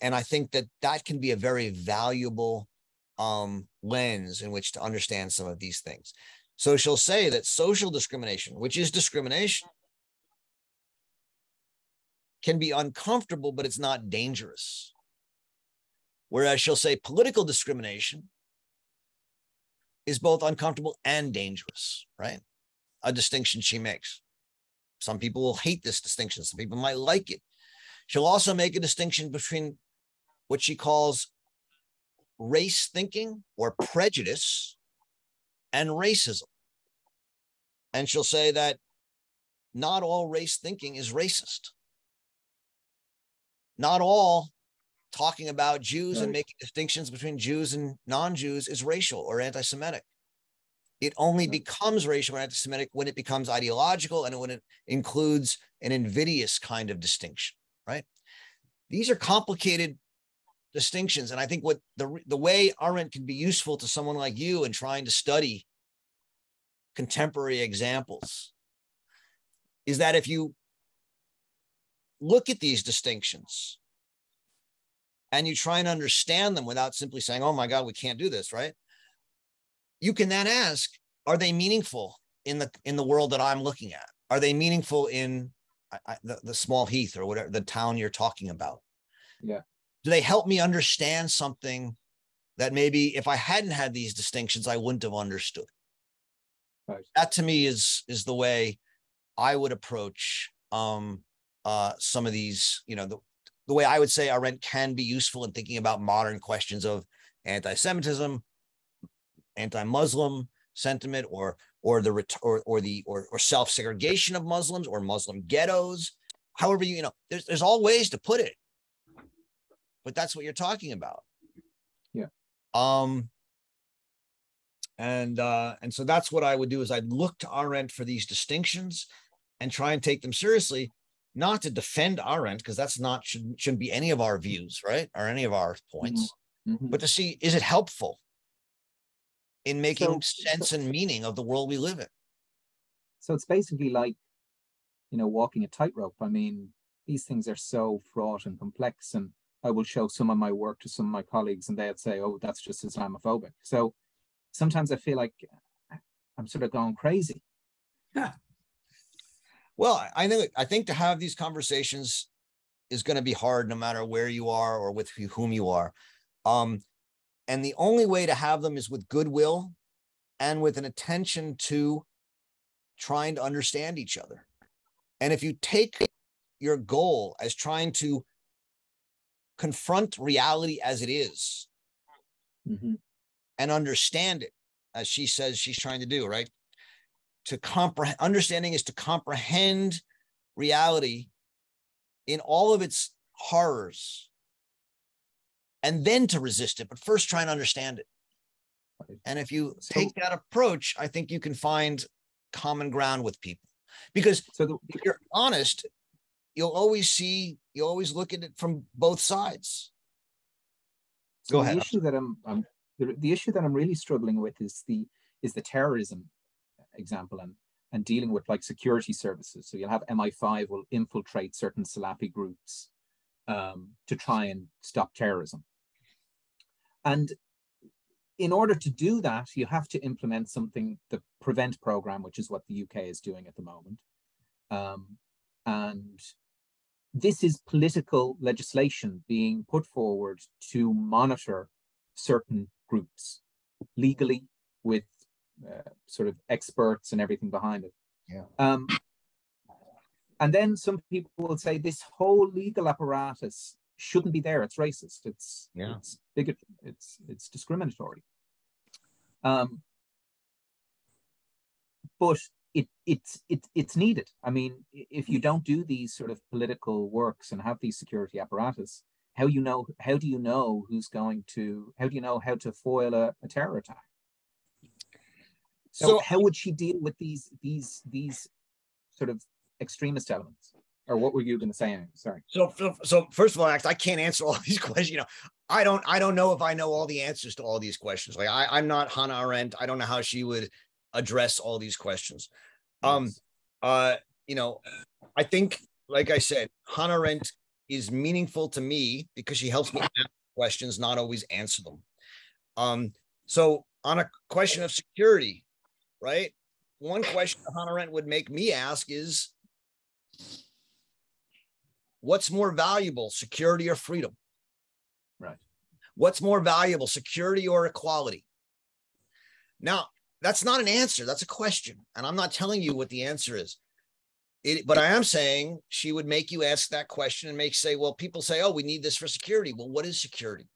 and I think that that can be a very valuable um, lens in which to understand some of these things. So she'll say that social discrimination, which is discrimination, can be uncomfortable, but it's not dangerous. Whereas she'll say political discrimination is both uncomfortable and dangerous, right? A distinction she makes. Some people will hate this distinction, some people might like it. She'll also make a distinction between what she calls race thinking or prejudice and racism. And she'll say that not all race thinking is racist. Not all talking about Jews right. and making distinctions between Jews and non Jews is racial or anti Semitic. It only right. becomes racial or anti Semitic when it becomes ideological and when it includes an invidious kind of distinction, right? These are complicated distinctions. And I think what the the way Arendt can be useful to someone like you in trying to study contemporary examples is that if you look at these distinctions and you try and understand them without simply saying, oh my God, we can't do this, right? You can then ask, are they meaningful in the in the world that I'm looking at? Are they meaningful in I, the, the small heath or whatever the town you're talking about? Yeah do they help me understand something that maybe if I hadn't had these distinctions, I wouldn't have understood? Right. That to me is is the way I would approach um, uh, some of these, you know, the, the way I would say Arendt can be useful in thinking about modern questions of anti-Semitism, anti-Muslim sentiment, or or the or or the or, or self-segregation of Muslims or Muslim ghettos. however you, you know, there's there's all ways to put it. But that's what you're talking about. Yeah. Um and uh and so that's what I would do is I'd look to Arendt for these distinctions and try and take them seriously, not to defend Arendt, because that's not shouldn't, shouldn't be any of our views, right? Or any of our points, Mhm. but to see is it helpful in making So- sense and meaning of the world we live in. So it's basically like, you know, walking a tightrope. I mean, these things are so fraught and complex, and I will show some of my work to some of my colleagues, and they'd say, "Oh, that's just Islamophobic." So sometimes I feel like I'm sort of going crazy. Yeah. Well, I- I think I think to have these conversations is going to be hard no matter where you are or with whom you are. Um, and the only way to have them is with goodwill and with an attention to trying to understand each other. And if you take your goal as trying to confront reality as it is Mhm. and understand it, as she says she's trying to do, right? To comprehend, understanding is to comprehend reality in all of its horrors and then to resist it, but first try and understand it. And if you So- take that approach, I think you can find common ground with people because So the, if you're honest, you'll always see, you always look at it from both sides. So Go the ahead. issue that I'm, I'm the, the issue that I'm really struggling with is the is the terrorism example and and dealing with like security services. So you'll have MI5 will infiltrate certain Salafi groups um, to try and stop terrorism. And in order to do that, you have to implement something, the Prevent program, which is what the UK is doing at the moment. Um, and this is political legislation being put forward to monitor certain groups legally with uh, sort of experts and everything behind it. Yeah. Um, and then some people will say this whole legal apparatus shouldn't be there. It's racist. It's Yeah. it's bigot. It's it's discriminatory. Um, but it it's it, it's needed. I mean, if you don't do these sort of political works and have these security apparatus, how you know how do you know who's going to how do you know how to foil a, a terror attack? So, So how would she deal with these these these sort of extremist elements? Or what were you going to say? Sorry. So, so- so first of all, I can't answer all these questions. You know, I don't, I don't know if I know all the answers to all these questions. Like, I, I'm not Hannah Arendt. I don't know how she would address all these questions. Um, Yes. uh, you know, I think, like I said, Hannah Arendt is meaningful to me because she helps me ask questions, not always answer them. Um, so on a question of security, right? One question Hannah Arendt would make me ask is, what's more valuable, security or freedom? Right. What's more valuable, security or equality? Now, that's not an answer, that's a question. And I'm not telling you what the answer is. It, but I am saying she would make you ask that question and make say, well, people say, oh, we need this for security. Well, what is security?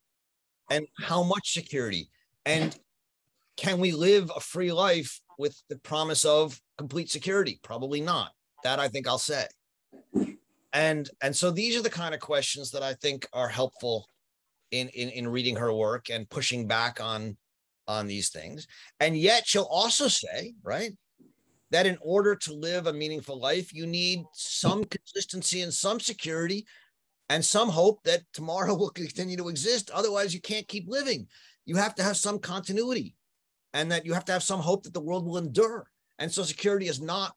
And how much security? And can we live a free life with the promise of complete security? Probably not. That I think I'll say. And and so these are the kind of questions that I think are helpful in in, in reading her work and pushing back on on these things. And yet she'll also say, right, that in order to live a meaningful life, you need some consistency and some security and some hope that tomorrow will continue to exist. Otherwise, you can't keep living. You have to have some continuity and that you have to have some hope that the world will endure. And so security is not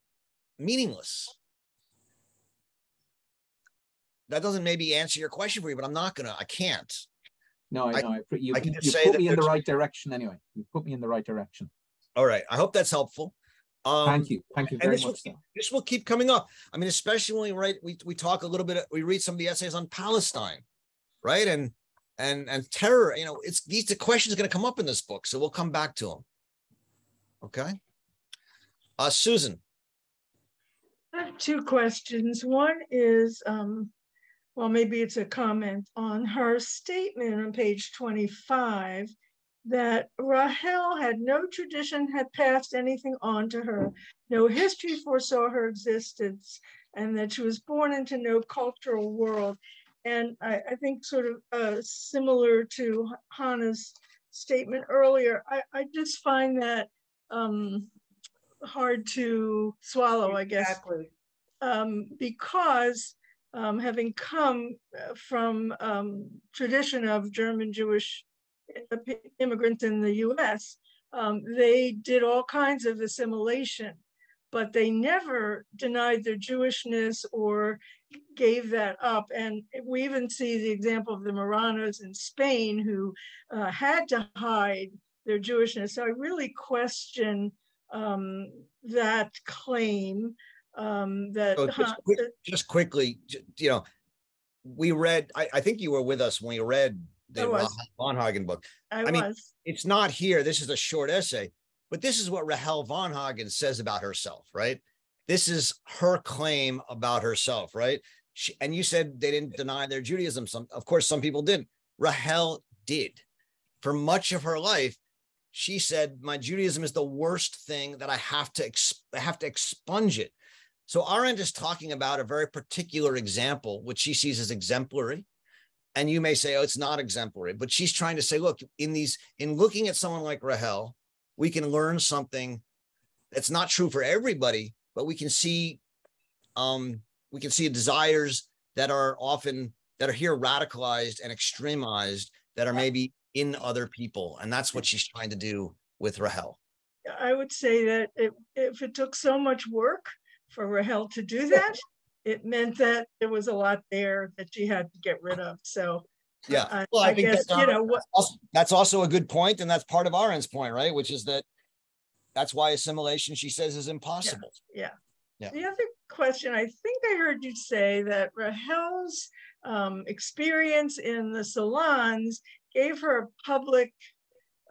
meaningless. That doesn't maybe answer your question for you, but I'm not gonna, I can't. No, I I- know. I, put- you I can just you say put that me in the right direction anyway. You put me in the right direction. All right. I hope that's helpful. Um, Thank you. Thank you very this will, much. so. this will keep coming up. I mean, especially when we write, we, we talk a little bit, we read some of the essays on Palestine, right? And and and terror, you know, it's these the questions are going to come up in this book. So we'll come back to them. Okay. Uh Susan. I have two questions. One is, um, well, maybe it's a comment on her statement on page twenty-five. that Rahel had no tradition had passed anything on to her, no history foresaw her existence, and that she was born into no cultural world. And I, I think sort of uh, similar to Hannah's statement earlier, I, I just find that um, hard to swallow, I guess. Exactly. Um, because um, having come uh, from um, tradition of German Jewish immigrants in the US, um, they did all kinds of assimilation, but they never denied their Jewishness or gave that up. And we even see the example of the Marranos in Spain who uh, had to hide their Jewishness. So I really question um, that claim um, that. So just, quick, just, quickly, you know, we read, I, I, think you were with us when we read the Varnhagen book. I, I mean, was. it's not here. This is a short essay, but this is what Rahel Varnhagen says about herself, right? This is her claim about herself, right? She, and you said they didn't deny their Judaism. Some, of course, some people didn't. Rahel did. For much of her life, she said, "My Judaism is the worst thing that I have to ex- I have to expunge it." So Arendt is talking about a very particular example, which she sees as exemplary. And you may say, oh, it's not exemplary, but she's trying to say, look, in these, in looking at someone like Rahel, we can learn something that's not true for everybody, but we can see, um, we can see desires that are often that are here radicalized and extremized that are maybe in other people, and that's what she's trying to do with Rahel. I would say that it, if it took so much work for Rahel to do that, it meant that there was a lot there that she had to get rid of. So yeah, uh, well, I, I guess you know what. Also, that's also a good point, and that's part of Arendt's point, right? Which is that that's why assimilation, she says, is impossible. Yeah. yeah. yeah. The other question, I think I heard you say that Rahel's um, experience in the salons gave her a public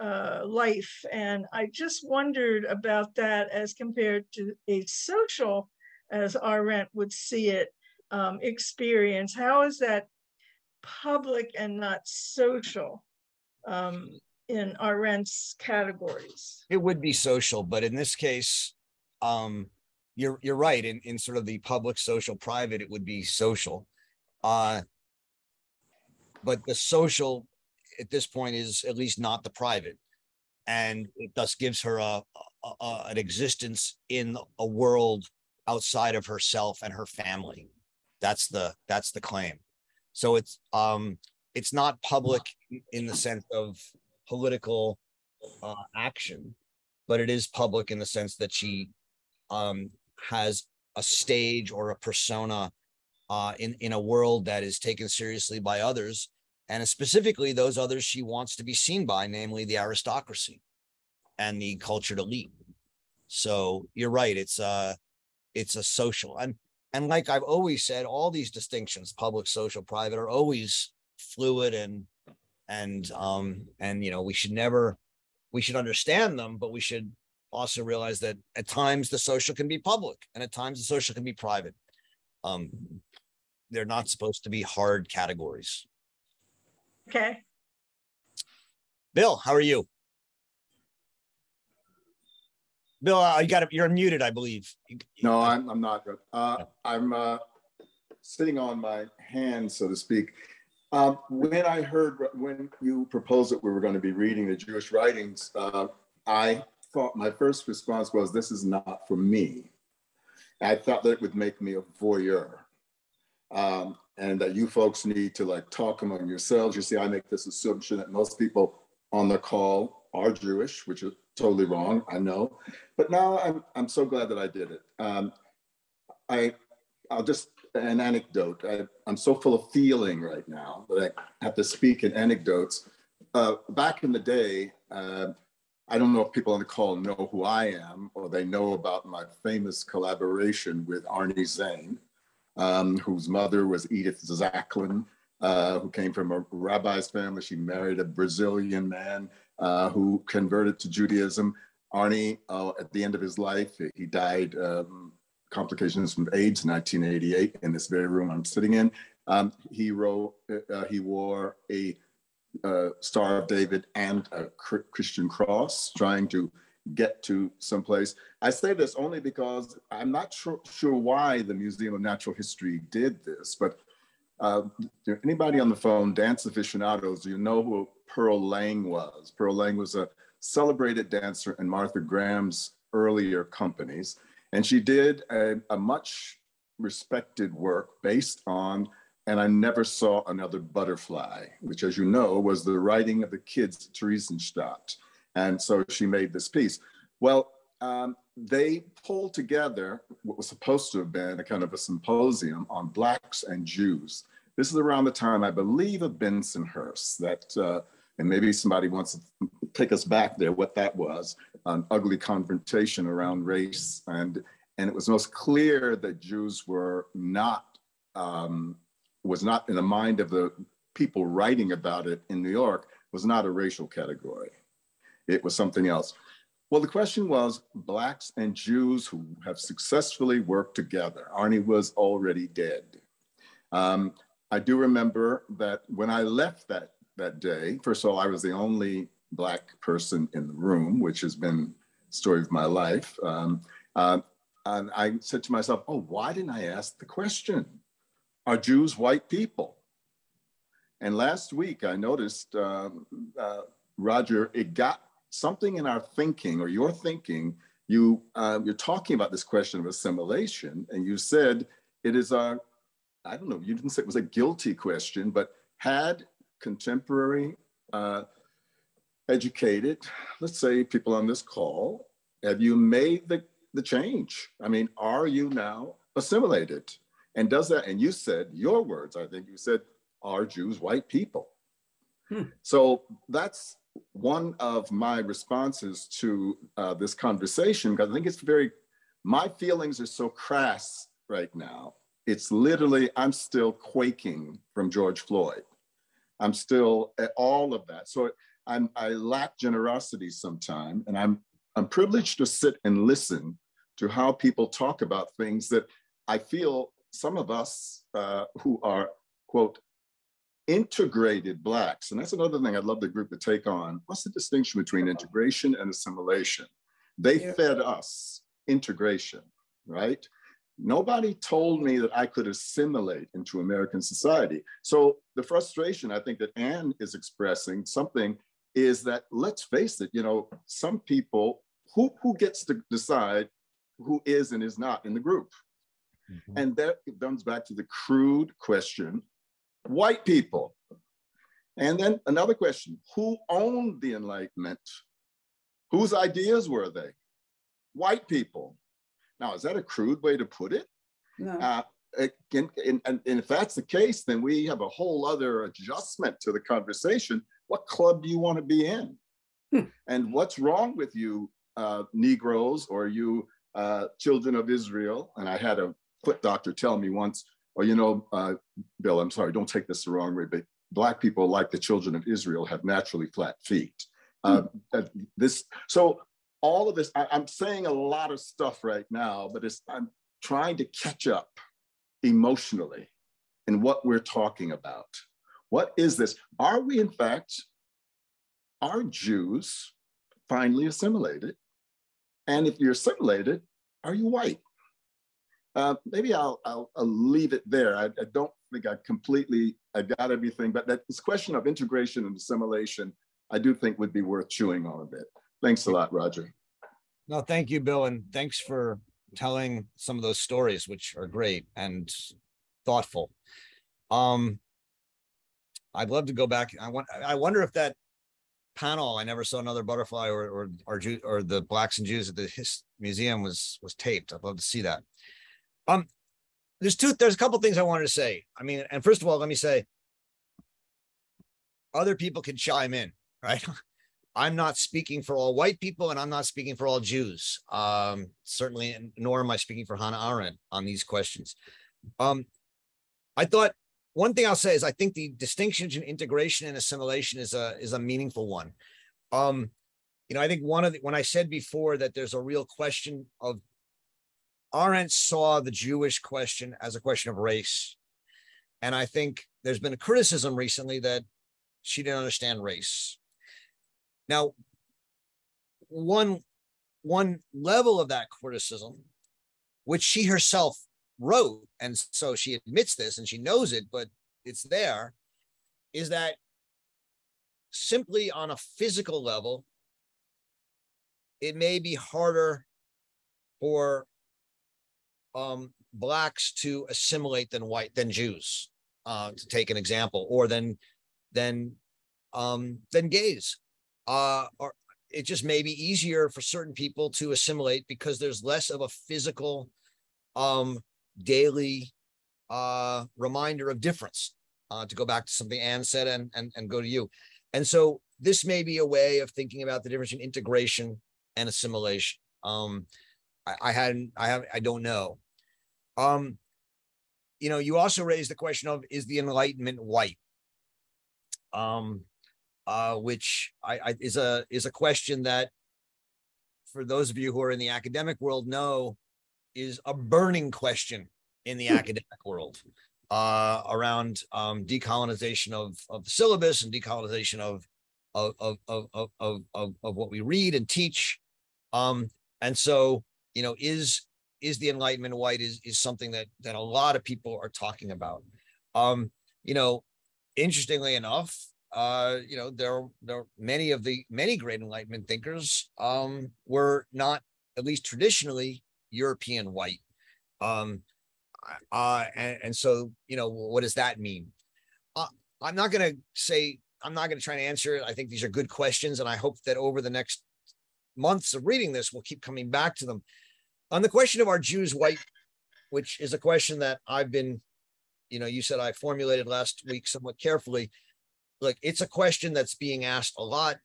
uh, life. And I just wondered about that as compared to a social, as Arendt would see it, um, experience. How is that public and not social um, in Arendt's categories? It would be social, but in this case, um, you're you're right. In in sort of the public, social, private, it would be social. Uh, but the social at this point is at least not the private, and it thus gives her a, a, a an existence in a world outside of herself and her family. That's the that's the claim. So it's um it's not public in the sense of political uh, action, but it is public in the sense that she um, has a stage or a persona uh, in in a world that is taken seriously by others and specifically those others she wants to be seen by, namely the aristocracy and the cultured elite. So you're right; it's a it's a social and and like I've always said, all these distinctions, public, social, private, are always fluid and and um and you know we should never we should understand them, but we should also realize that at times the social can be public and at times the social can be private. Um, they're not supposed to be hard categories. Okay. Bill, how are you? Bill, uh, you got you're muted, I believe. No, I'm, I'm not. Uh, I'm uh, sitting on my hands, so to speak. Um, when I heard when you proposed that we were going to be reading the Jewish writings, uh, I thought my first response was, "This is not for me." I thought that it would make me a voyeur. Um, and that you folks need to like talk among yourselves. You see, I make this assumption that most people on the call are Jewish, which is totally wrong, I know. But now I'm, I'm so glad that I did it. Um, I, I'll just, an anecdote. I, am so full of feeling right now that I have to speak in anecdotes. Uh, back in the day, uh, I don't know if people on the call know who I am or they know about my famous collaboration with Arnie Zane um, whose mother was Edith Zachlin, uh, who came from a rabbi's family. She married a Brazilian man uh, who converted to Judaism. Arnie, uh, at the end of his life, he died um, complications from AIDS in 1988 in this very room I'm sitting in. Um, he wrote, uh, he wore a uh, Star of David and a Christian cross, trying to get to someplace. I say this only because I'm not sure, sure why the Museum of Natural History did this, but uh, anybody on the phone, dance aficionados, do you know who Pearl Lang was? Pearl Lang was a celebrated dancer in Martha Graham's earlier companies. And she did a, a much respected work based on and I never saw another butterfly, which, as you know, was the writing of the kids at Theresienstadt. And so she made this piece. Well, um, they pulled together what was supposed to have been a kind of a symposium on Blacks and Jews. This is around the time, I believe, of Bensonhurst, that, uh, and maybe somebody wants to take us back there, what that was, an ugly confrontation around race and and it was most clear that Jews were not um, was not in the mind of the people writing about it in New York was not a racial category. It was something else. Well, the question was blacks and Jews who have successfully worked together. Arnie was already dead. Um, I do remember that when I left that that day, first of all, I was the only black person in the room, which has been story of my life. Um, uh, and I said to myself, oh, why didn't I ask the question? Are Jews white people? And last week I noticed, um, uh, Roger, it got something in our thinking or your thinking. You, uh, you're talking about this question of assimilation, and you said it is a, I don't know, you didn't say it was a guilty question, but had contemporary uh, educated, let's say people on this call, have you made the the change? I mean, are you now assimilated? And does that, and you said your words, I think you said, are Jews white people? Hmm. So that's one of my responses to uh, this conversation, because I think it's very, my feelings are so crass right now. It's literally, I'm still quaking from George Floyd. I'm still at all of that. So I'm, I lack generosity sometimes, and I'm I'm privileged to sit and listen to how people talk about things that I feel some of us uh, who are, quote, integrated Blacks, and that's another thing I'd love the group to take on. What's the distinction between integration and assimilation? They yeah. fed us integration, right? Nobody told me that I could assimilate into American society. So the frustration I think that Anne is expressing something is that let's face it, you know, some people who who gets to decide who is and is not in the group. Mm-hmm. And that comes back to the crude question white people. And then another question who owned the Enlightenment? Whose ideas were they? White people. Now, is that a crude way to put it? No. Uh, and, and, and if that's the case, then we have a whole other adjustment to the conversation. What club do you want to be in? Hmm. And what's wrong with you, uh, Negroes, or you uh, children of Israel. And I had a foot doctor tell me once, well, you know, uh, Bill, I'm sorry, don't take this the wrong way, but Black people, like the children of Israel, have naturally flat feet. Uh, hmm. this, so all of this, I, am saying a lot of stuff right now, but it's, I'm trying to catch up emotionally in what we're talking about. What is this? Are we, in fact, are Jews finally assimilated? And if you're assimilated, are you white? Uh, maybe I'll, I'll, I'll, leave it there. I, I, don't think I completely I got everything, but that this question of integration and assimilation, I do think would be worth chewing on a bit. Thanks a lot, Roger. No, thank you, Bill, and thanks for telling some of those stories, which are great and thoughtful. Um, I'd love to go back. I want. I wonder if that panel i never saw another butterfly or or or, Jew, or the blacks and jews at the his museum was was taped i'd love to see that um there's two there's a couple things i wanted to say i mean and first of all let me say other people can chime in right i'm not speaking for all white people and i'm not speaking for all jews um certainly nor am i speaking for hannah arendt on these questions um i thought one thing I'll say is I think the distinction between integration and assimilation is a is a meaningful one. Um, you know, I think one of the when I said before that there's a real question of Arendt saw the Jewish question as a question of race. And I think there's been a criticism recently that she didn't understand race. Now, one one level of that criticism, which she herself wrote, and so she admits this and she knows it, but it's there, is that simply on a physical level, it may be harder for um, blacks to assimilate than white than Jews, uh, to take an example, or than than um, than gays. Uh, or it just may be easier for certain people to assimilate because there's less of a physical um, daily uh, reminder of difference. Uh, to go back to something Anne said and, and and go to you, and so this may be a way of thinking about the difference in integration and assimilation. Um, I, I hadn't, I have, I don't know. Um, you know, you also raised the question of is the Enlightenment white? Um, uh, which I, I is a is a question that, for those of you who are in the academic world, know is a burning question in the academic world uh, around um, decolonization of, of the syllabus and decolonization of of, of, of, of, of, of what we read and teach. Um, and so, you know, is is the Enlightenment white is is something that that a lot of people are talking about. Um, you know, interestingly enough, uh, you know, there there many of the many great Enlightenment thinkers um, were not at least traditionally European white. Um, uh, and, and so, you know, what does that mean? Uh, I'm not going to say, I'm not going to try and answer it. I think these are good questions. And I hope that over the next months of reading this, we'll keep coming back to them. On the question of our Jews white, which is a question that I've been, you know, you said I formulated last week somewhat carefully. Like it's a question that's being asked a lot.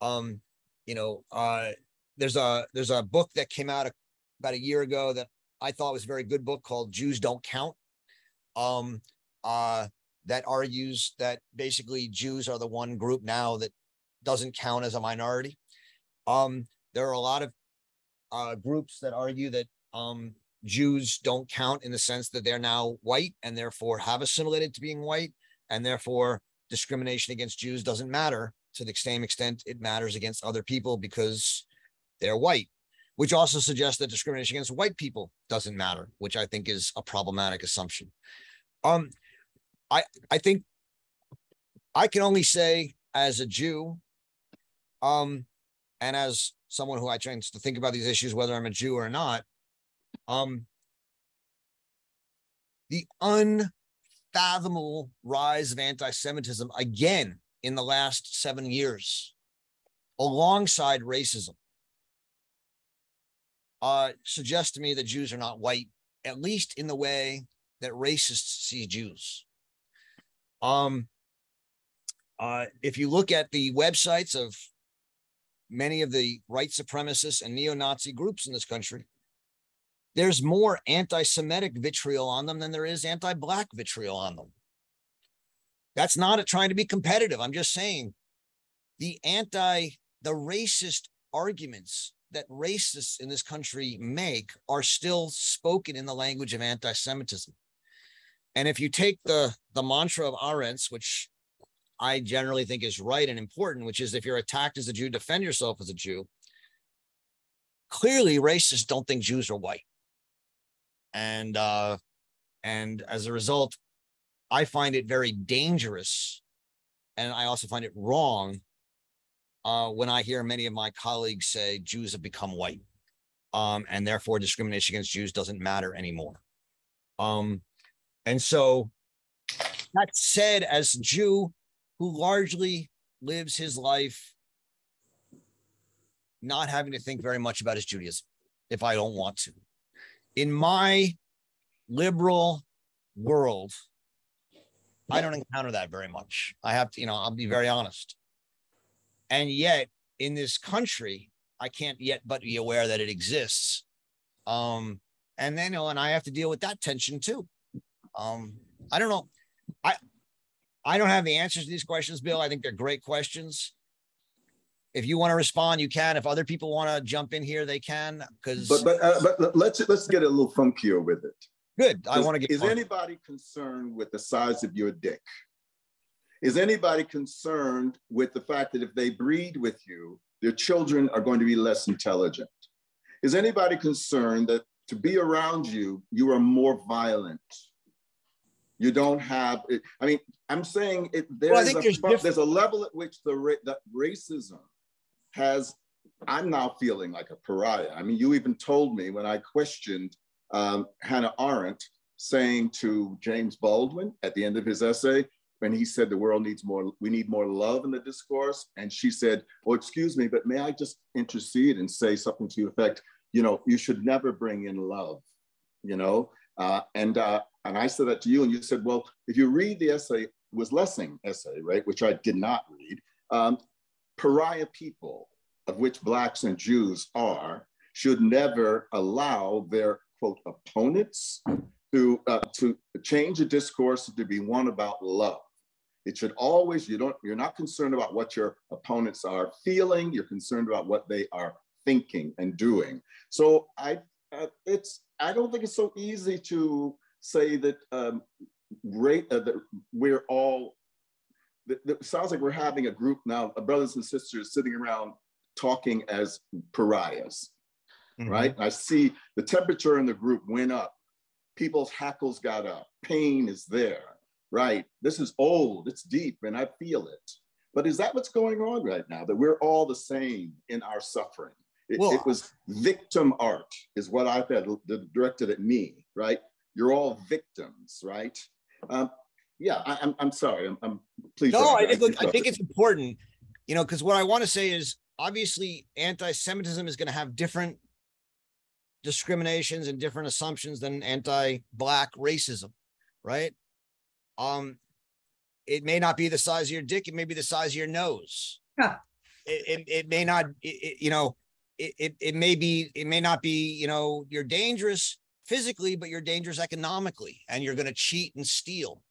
Um, you know, uh, there's a there's a book that came out about a year ago that I thought was a very good book called Jews Don't Count. Um, uh, that argues that basically Jews are the one group now that doesn't count as a minority. Um, there are a lot of uh, groups that argue that um, Jews don't count in the sense that they're now white and therefore have assimilated to being white, and therefore discrimination against Jews doesn't matter to the same extent it matters against other people because they're white which also suggests that discrimination against white people doesn't matter, which I think is a problematic assumption. Um, I I think I can only say as a Jew, um, and as someone who I try to think about these issues, whether I'm a Jew or not, um, the unfathomable rise of anti-Semitism again in the last seven years, alongside racism, uh, suggests to me that Jews are not white, at least in the way that racists see Jews. Um, uh, if you look at the websites of many of the white supremacists and neo-Nazi groups in this country, there's more anti-Semitic vitriol on them than there is anti-black vitriol on them. That's not trying to be competitive. I'm just saying the anti, the racist arguments that racists in this country make are still spoken in the language of anti-Semitism. And if you take the the mantra of Arendt's, which I generally think is right and important, which is if you're attacked as a Jew, defend yourself as a Jew. Clearly, racists don't think Jews are white, and uh, and as a result, I find it very dangerous, and I also find it wrong uh, when I hear many of my colleagues say Jews have become white, um, and therefore discrimination against Jews doesn't matter anymore. Um, and so, that said, as a Jew who largely lives his life not having to think very much about his Judaism, if I don't want to, in my liberal world, I don't encounter that very much. I have to, you know, I'll be very honest. And yet, in this country, I can't yet but be aware that it exists. Um, and then, you know, and I have to deal with that tension too. Um, I don't know. I I don't have the answers to these questions, Bill. I think they're great questions. If you want to respond, you can. If other people want to jump in here, they can. Because but but uh, but let's let's get a little funkier with it. Good. I want to get. Is fun. anybody concerned with the size of your dick? Is anybody concerned with the fact that if they breed with you, their children are going to be less intelligent? Is anybody concerned that to be around you, you are more violent? You don't have, it, I mean, I'm saying it, there's, well, a, there's, there's, a level at which the that racism has, I'm now feeling like a pariah. I mean, you even told me when I questioned um, Hannah Arendt saying to James Baldwin at the end of his essay, when he said the world needs more, we need more love in the discourse. And she said, Oh, excuse me, but may I just intercede and say something to the effect, you know, you should never bring in love, you know? Uh, and uh, and I said that to you, and you said, well, if you read the essay, was Lessing essay, right, which I did not read, um, pariah people, of which blacks and Jews are, should never allow their quote opponents to uh, to change the discourse to be one about love. It should always, you don't, you're not concerned about what your opponents are feeling, you're concerned about what they are thinking and doing. So I, uh, it's, I don't think it's so easy to say that, um, rate, uh, that we're all, it sounds like we're having a group now, brothers and sisters sitting around talking as pariahs, mm-hmm. right? I see the temperature in the group went up. People's hackles got up. Pain is there right? This is old, it's deep, and I feel it. But is that what's going on right now? That we're all the same in our suffering? It, well, it was victim art, is what I've had directed at me, right? You're all victims, right? Um, yeah, I, am I'm, I'm sorry. I'm, I'm please. No, I think, look, I think it's important, you know, because what I want to say is obviously anti-Semitism is going to have different discriminations and different assumptions than anti-black racism, right? Um, it may not be the size of your dick; it may be the size of your nose. Huh. It, it, it, may not, it, you know, it, it, it may be, it may not be, you know, you're dangerous physically, but you're dangerous economically, and you're going to cheat and steal.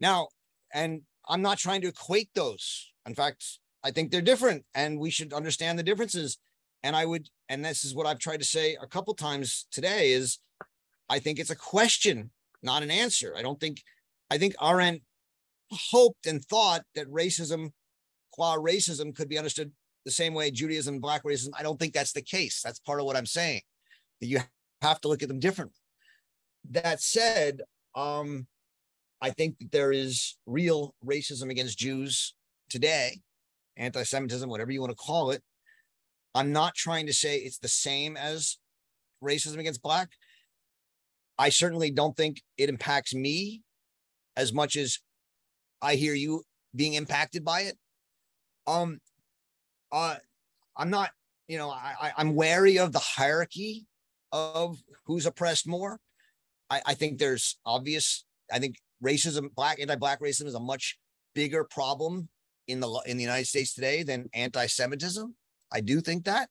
Now, and I'm not trying to equate those. In fact, I think they're different, and we should understand the differences. And I would, and this is what I've tried to say a couple times today: is I think it's a question, not an answer. I don't think I think Arendt hoped and thought that racism, qua racism, could be understood the same way Judaism Black racism. I don't think that's the case. That's part of what I'm saying. That you have to look at them differently. That said, um, I think that there is real racism against Jews today, anti-Semitism, whatever you want to call it. I'm not trying to say it's the same as racism against Black. I certainly don't think it impacts me as much as I hear you being impacted by it. Um, uh, I'm not, you know, I, I'm wary of the hierarchy of who's oppressed more. I, I think there's obvious. I think racism, black anti-black racism, is a much bigger problem in the in the United States today than anti-Semitism. I do think that,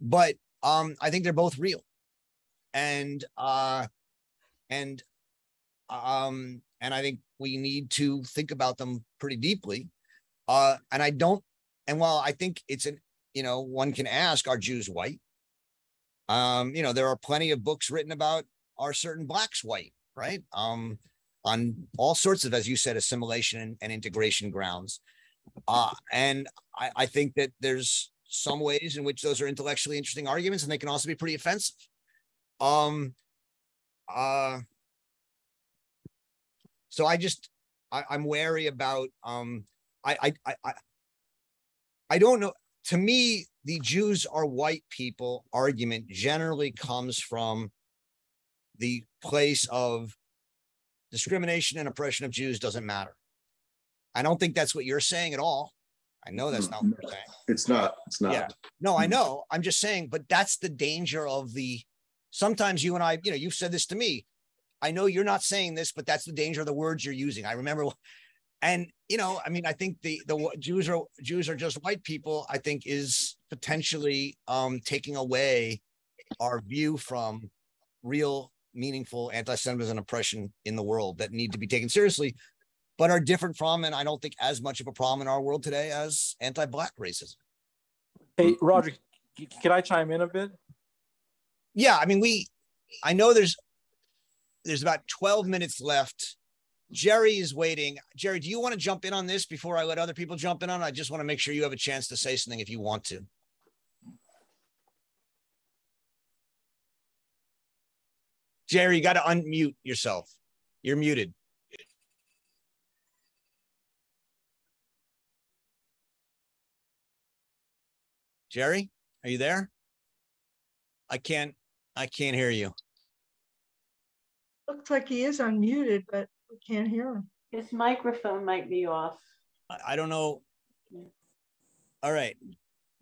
but um, I think they're both real, and uh, and um, and I think we need to think about them pretty deeply. Uh, and I don't, and while I think it's an, you know, one can ask, are Jews white? Um, you know, there are plenty of books written about are certain blacks white, right? Um, on all sorts of, as you said, assimilation and, and integration grounds. Uh, and I, I think that there's some ways in which those are intellectually interesting arguments, and they can also be pretty offensive. Um, uh, so I just I, am wary about um I, I I I don't know. To me, the Jews are white people argument generally comes from the place of discrimination and oppression of Jews doesn't matter. I don't think that's what you're saying at all. I know that's not what you're saying. It's not. It's not. Yeah. No, I know. I'm just saying, but that's the danger of the sometimes you and I, you know, you've said this to me. I know you're not saying this, but that's the danger of the words you're using. I remember, and you know, I mean, I think the the Jews are Jews are just white people. I think is potentially um, taking away our view from real, meaningful anti-Semitism and oppression in the world that need to be taken seriously, but are different from, and I don't think as much of a problem in our world today as anti-black racism. Hey, Roger, can I chime in a bit? Yeah, I mean, we, I know there's there's about 12 minutes left Jerry is waiting. Jerry, do you want to jump in on this before I let other people jump in on? it? I just want to make sure you have a chance to say something if you want to. Jerry, you got to unmute yourself. You're muted. Jerry, are you there? I can't I can't hear you. Looks like he is unmuted, but we can't hear him. His microphone might be off. I, I don't know. All right.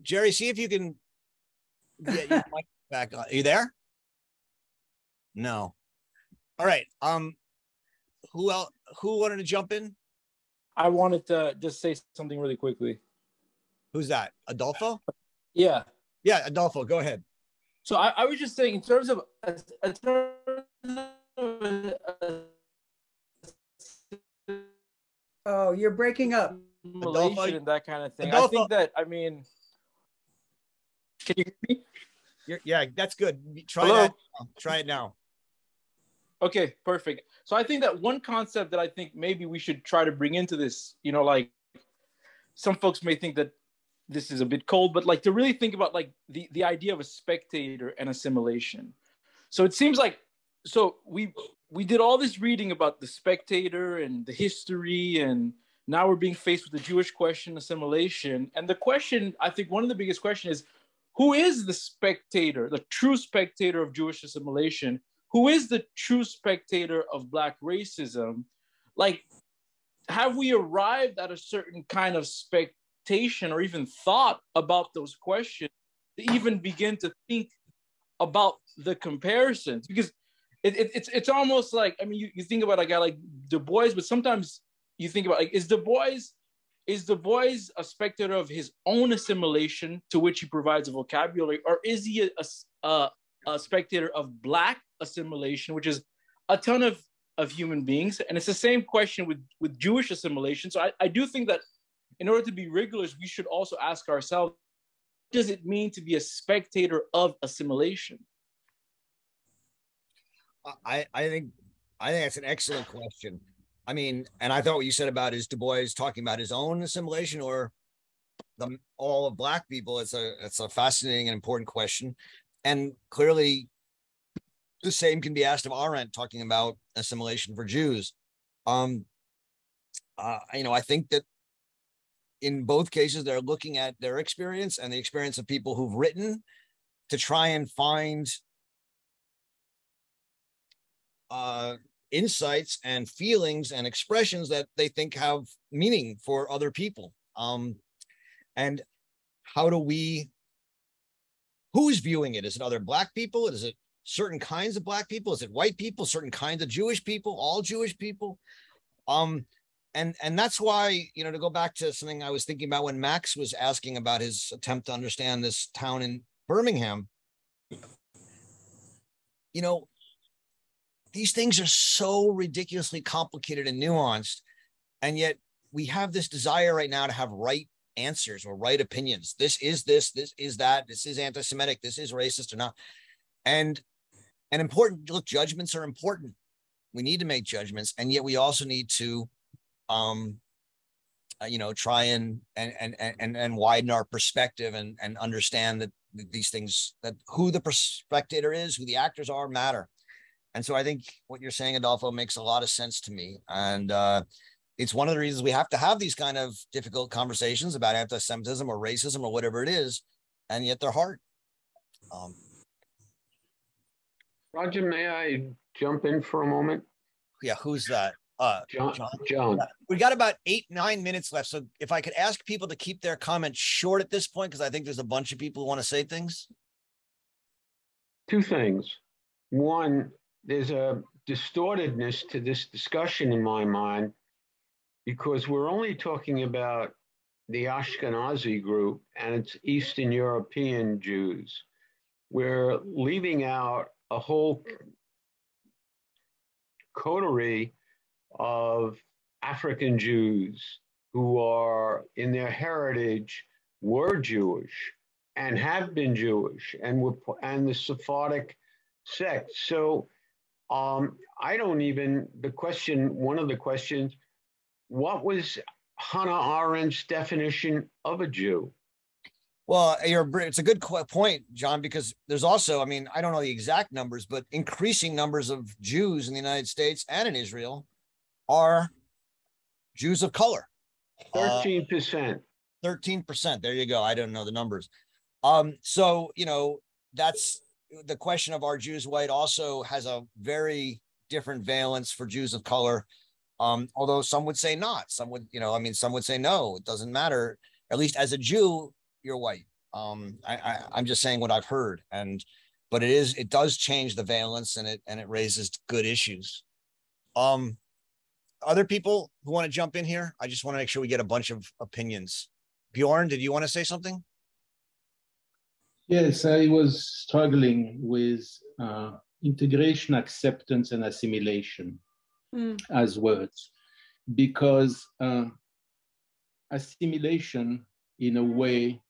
Jerry, see if you can get your mic back on. Are you there? No. All right. Um who else who wanted to jump in? I wanted to just say something really quickly. Who's that? Adolfo? Yeah. Yeah, Adolfo, go ahead. So I, I was just saying, in terms of, in terms of Oh, you're breaking up. assimilation and that kind of thing. I think that I mean, can you hear me? You're, yeah, that's good. Try Hello? that. now. Try it now. Okay, perfect. So I think that one concept that I think maybe we should try to bring into this, you know, like some folks may think that this is a bit cold, but like to really think about like the the idea of a spectator and assimilation. So it seems like so we we did all this reading about the spectator and the history and now we're being faced with the Jewish question assimilation and the question I think one of the biggest question is who is the spectator, the true spectator of Jewish assimilation? Who is the true spectator of Black racism? Like, have we arrived at a certain kind of expectation or even thought about those questions to even begin to think about the comparisons? Because it, it, it's it's almost like I mean, you, you think about a guy like Du Bois, but sometimes you think about like is Du Bois is Du Bois a spectator of his own assimilation to which he provides a vocabulary, or is he a, a, a spectator of Black assimilation, which is a ton of, of human beings? And it's the same question with, with Jewish assimilation. So I, I do think that in order to be rigorous, we should also ask ourselves what does it mean to be a spectator of assimilation? I, I think I think that's an excellent question. I mean, and I thought what you said about is Du Bois talking about his own assimilation or the all of black people. It's a it's a fascinating and important question. And clearly the same can be asked of Arendt talking about assimilation for Jews. Um uh, you know, I think that in both cases they're looking at their experience and the experience of people who've written to try and find uh, insights and feelings and expressions that they think have meaning for other people. Um, and how do we, who's viewing it? Is it other Black people? Is it certain kinds of Black people? Is it white people, certain kinds of Jewish people, all Jewish people? Um, and and that's why you know to go back to something I was thinking about when Max was asking about his attempt to understand this town in Birmingham. You know, these things are so ridiculously complicated and nuanced and yet we have this desire right now to have right answers or right opinions. This is this this is that this is anti-semitic this is racist or not. And and important look judgments are important. We need to make judgments and yet we also need to um uh, you know try and and and and and widen our perspective and and understand that these things that who the spectator is who the actors are matter. And so I think what you're saying, Adolfo, makes a lot of sense to me. And uh, it's one of the reasons we have to have these kind of difficult conversations about anti-Semitism or racism or whatever it is, and yet they're hard. Um, Roger, may I jump in for a moment? yeah, who's that? Uh, John, John? John, we got about eight, nine minutes left. So if I could ask people to keep their comments short at this point, because I think there's a bunch of people who want to say things. two things. One, there's a distortedness to this discussion in my mind because we're only talking about the Ashkenazi group and it's Eastern European Jews. We're leaving out a whole coterie of African Jews who are in their heritage were Jewish and have been Jewish and were and the Sephardic sect. So Um, I don't even, the question, one of the questions, what was Hannah Arendt's definition of a Jew? Well, you're, it's a good point, John, because there's also, I mean, I don't know the exact numbers, but increasing numbers of Jews in the United States and in Israel are Jews of color. Thirteen uh, percent. Thirteen percent. There you go. I don't know the numbers. Um, so you know that's the question of are Jews white also has a very different valence for Jews of color. Um, although some would say not. Some would, you know, I mean, some would say no. It doesn't matter. At least as a Jew, you're white. Um, I, I I'm just saying what I've heard, and but it is it does change the valence and it and it raises good issues. Um, other people who want to jump in here? I just want to make sure we get a bunch of opinions. Bjorn, did you want to say something? Yes, I was struggling with uh, integration, acceptance, and assimilation mm. as words because uh, assimilation, in a way,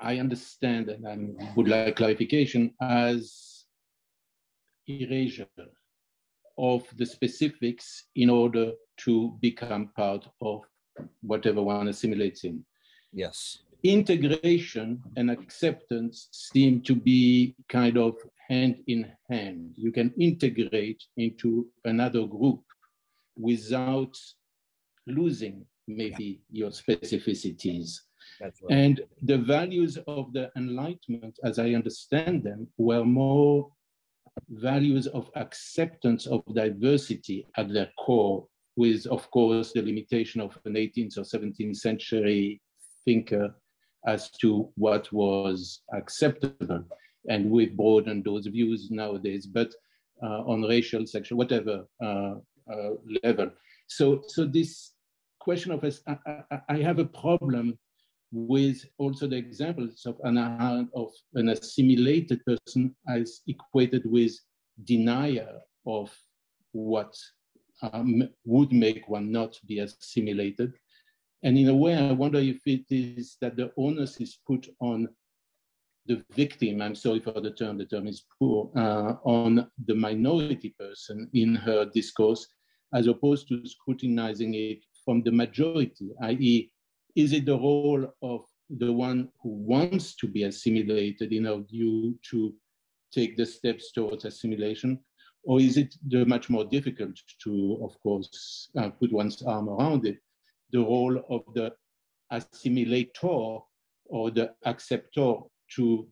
I understand and I would like clarification as erasure of the specifics in order to become part of whatever one assimilates in. Yes. Integration and acceptance seem to be kind of hand in hand. You can integrate into another group without losing maybe your specificities. Right. And the values of the Enlightenment, as I understand them, were more values of acceptance of diversity at their core, with, of course, the limitation of an 18th or 17th century thinker as to what was acceptable. And we've broadened those views nowadays, but uh, on racial, sexual, whatever uh, uh, level. So, so this question of us, I, I, I have a problem with also the examples of an, of an assimilated person as equated with denier of what um, would make one not be assimilated. And in a way, I wonder if it is that the onus is put on the victim, I'm sorry for the term, the term is poor, uh, on the minority person in her discourse, as opposed to scrutinizing it from the majority, i.e., is it the role of the one who wants to be assimilated in our view to take the steps towards assimilation? Or is it the much more difficult to, of course, uh, put one's arm around it, the role of the assimilator or the acceptor to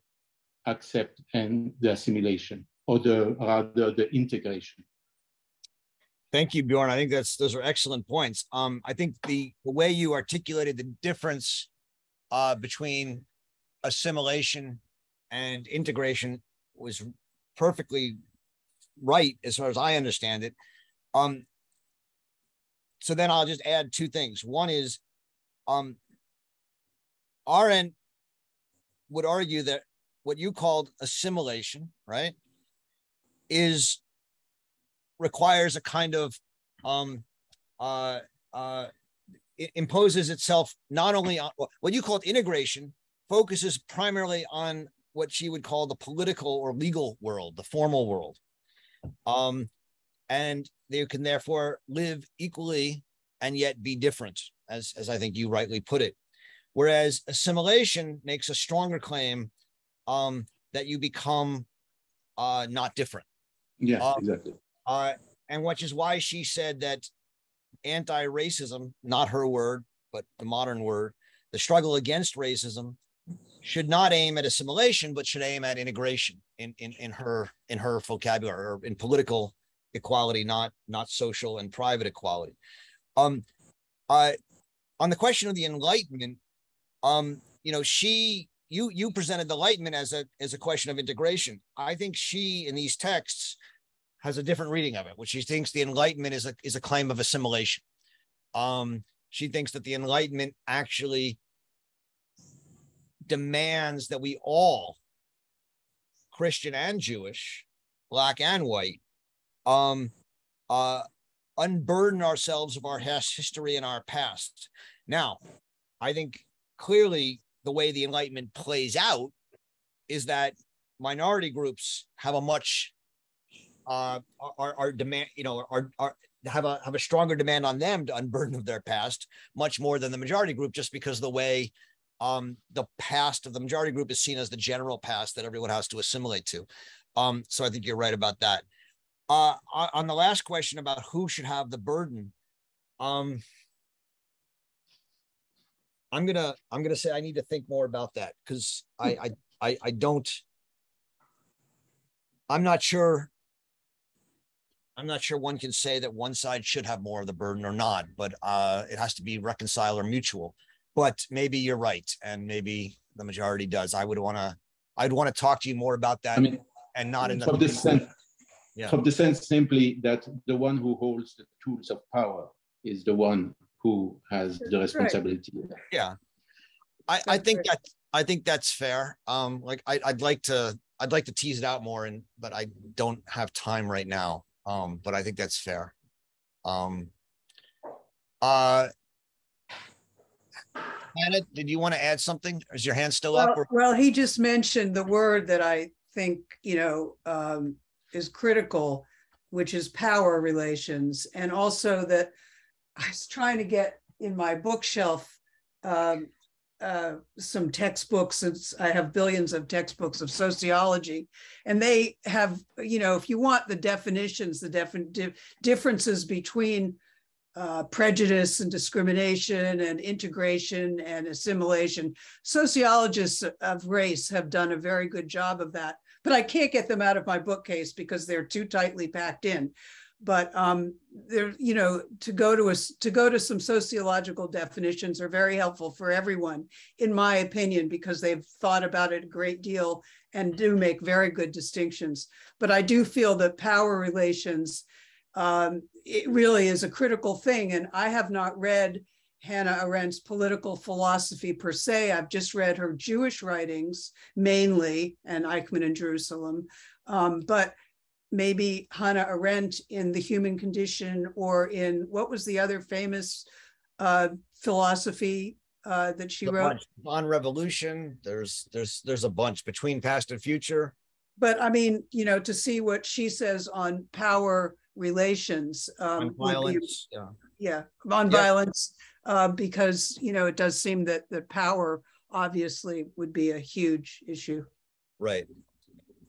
accept and the assimilation, or the rather the integration? Thank you, Bjorn. I think that's those are excellent points. Um, I think the, the way you articulated the difference uh, between assimilation and integration was perfectly right as far as I understand it. Um, so then I'll just add two things. One is, um, Arendt would argue that what you called assimilation, right, is requires a kind of um, uh, uh, it imposes itself not only on what you called integration focuses primarily on what she would call the political or legal world, the formal world. Um, and they can therefore live equally and yet be different, as, as I think you rightly put it. Whereas assimilation makes a stronger claim um, that you become uh, not different. Yeah, um, exactly. Uh, and which is why she said that anti-racism, not her word, but the modern word, the struggle against racism should not aim at assimilation, but should aim at integration in, in, in her in her vocabulary or in political equality, not not social and private equality. Um, uh, on the question of the Enlightenment, um, you know, she you you presented the Enlightenment as a as a question of integration. I think she in these texts has a different reading of it, which she thinks the Enlightenment is a is a claim of assimilation. Um, she thinks that the Enlightenment actually demands that we all, Christian and Jewish, black and white, um, uh, unburden ourselves of our history and our past. Now, I think clearly the way the Enlightenment plays out is that minority groups have a much uh, are, are demand, you know, are, are have a have a stronger demand on them to unburden of their past much more than the majority group, just because the way um, the past of the majority group is seen as the general past that everyone has to assimilate to. Um, so I think you're right about that. Uh, on the last question about who should have the burden, um, I'm gonna I'm gonna say I need to think more about that because I, I I I don't I'm not sure I'm not sure one can say that one side should have more of the burden or not, but uh, it has to be reconcile or mutual. But maybe you're right, and maybe the majority does. I would want to, I'd want to talk to you more about that, I mean, and not in the, the sense, yeah, from the sense simply that the one who holds the tools of power is the one who has the responsibility. yeah. I I think that I think that's fair. Um, like I I'd like to I'd like to tease it out more, and but I don't have time right now. Um, but I think that's fair. Um, uh, Hannah, did you want to add something? Is your hand still up? Well, or- well, he just mentioned the word that I think, you know, um, is critical, which is power relations. And also that I was trying to get in my bookshelf um, uh, some textbooks. since I have billions of textbooks of sociology, and they have, you know, if you want the definitions, the defi- di- differences between uh, prejudice and discrimination and integration and assimilation. Sociologists of race have done a very good job of that, but I can't get them out of my bookcase because they're too tightly packed in. But um, there, you know, to go to a to go to some sociological definitions are very helpful for everyone, in my opinion, because they've thought about it a great deal and do make very good distinctions. But I do feel that power relations um, it really is a critical thing. And I have not read Hannah Arendt's political philosophy per se. I've just read her Jewish writings mainly, and Eichmann in Jerusalem. Um, but maybe Hannah Arendt in The Human Condition or in what was the other famous uh, philosophy uh, that she a wrote? bunch. on revolution. There's there's there's a bunch between past and future. But I mean, you know, to see what she says on power relations um, on would be violence. Yeah. yeah on Yeah. violence uh, because you know it does seem that that power obviously would be a huge issue Right.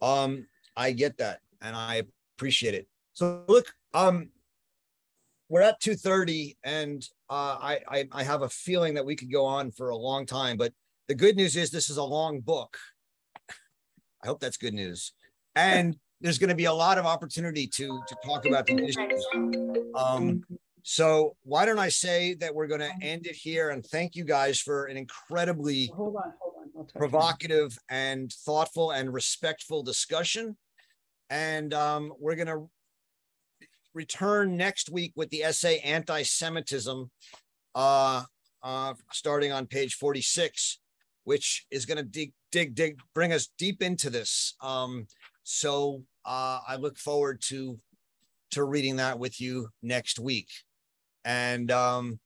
Um, I get that and I appreciate it. So look, um, we're at 2:30 and uh I, I I have a feeling that we could go on for a long time, but the good news is this is a long book. I hope that's good news. And there's going to be a lot of opportunity to to talk about the issues. Um, so why don't I say that we're going to end it here and thank you guys for an incredibly hold on hold on provocative and thoughtful and respectful discussion. And um, we're going to return next week with the essay Anti-Semitism, uh, uh, starting on page 46, which is going to dig, dig, dig, bring us deep into this. Um, so uh, I look forward to to reading that with you next week. And um,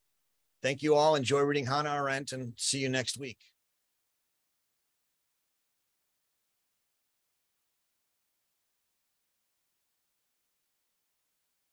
thank you all. Enjoy reading Hannah Arendt and see you next week.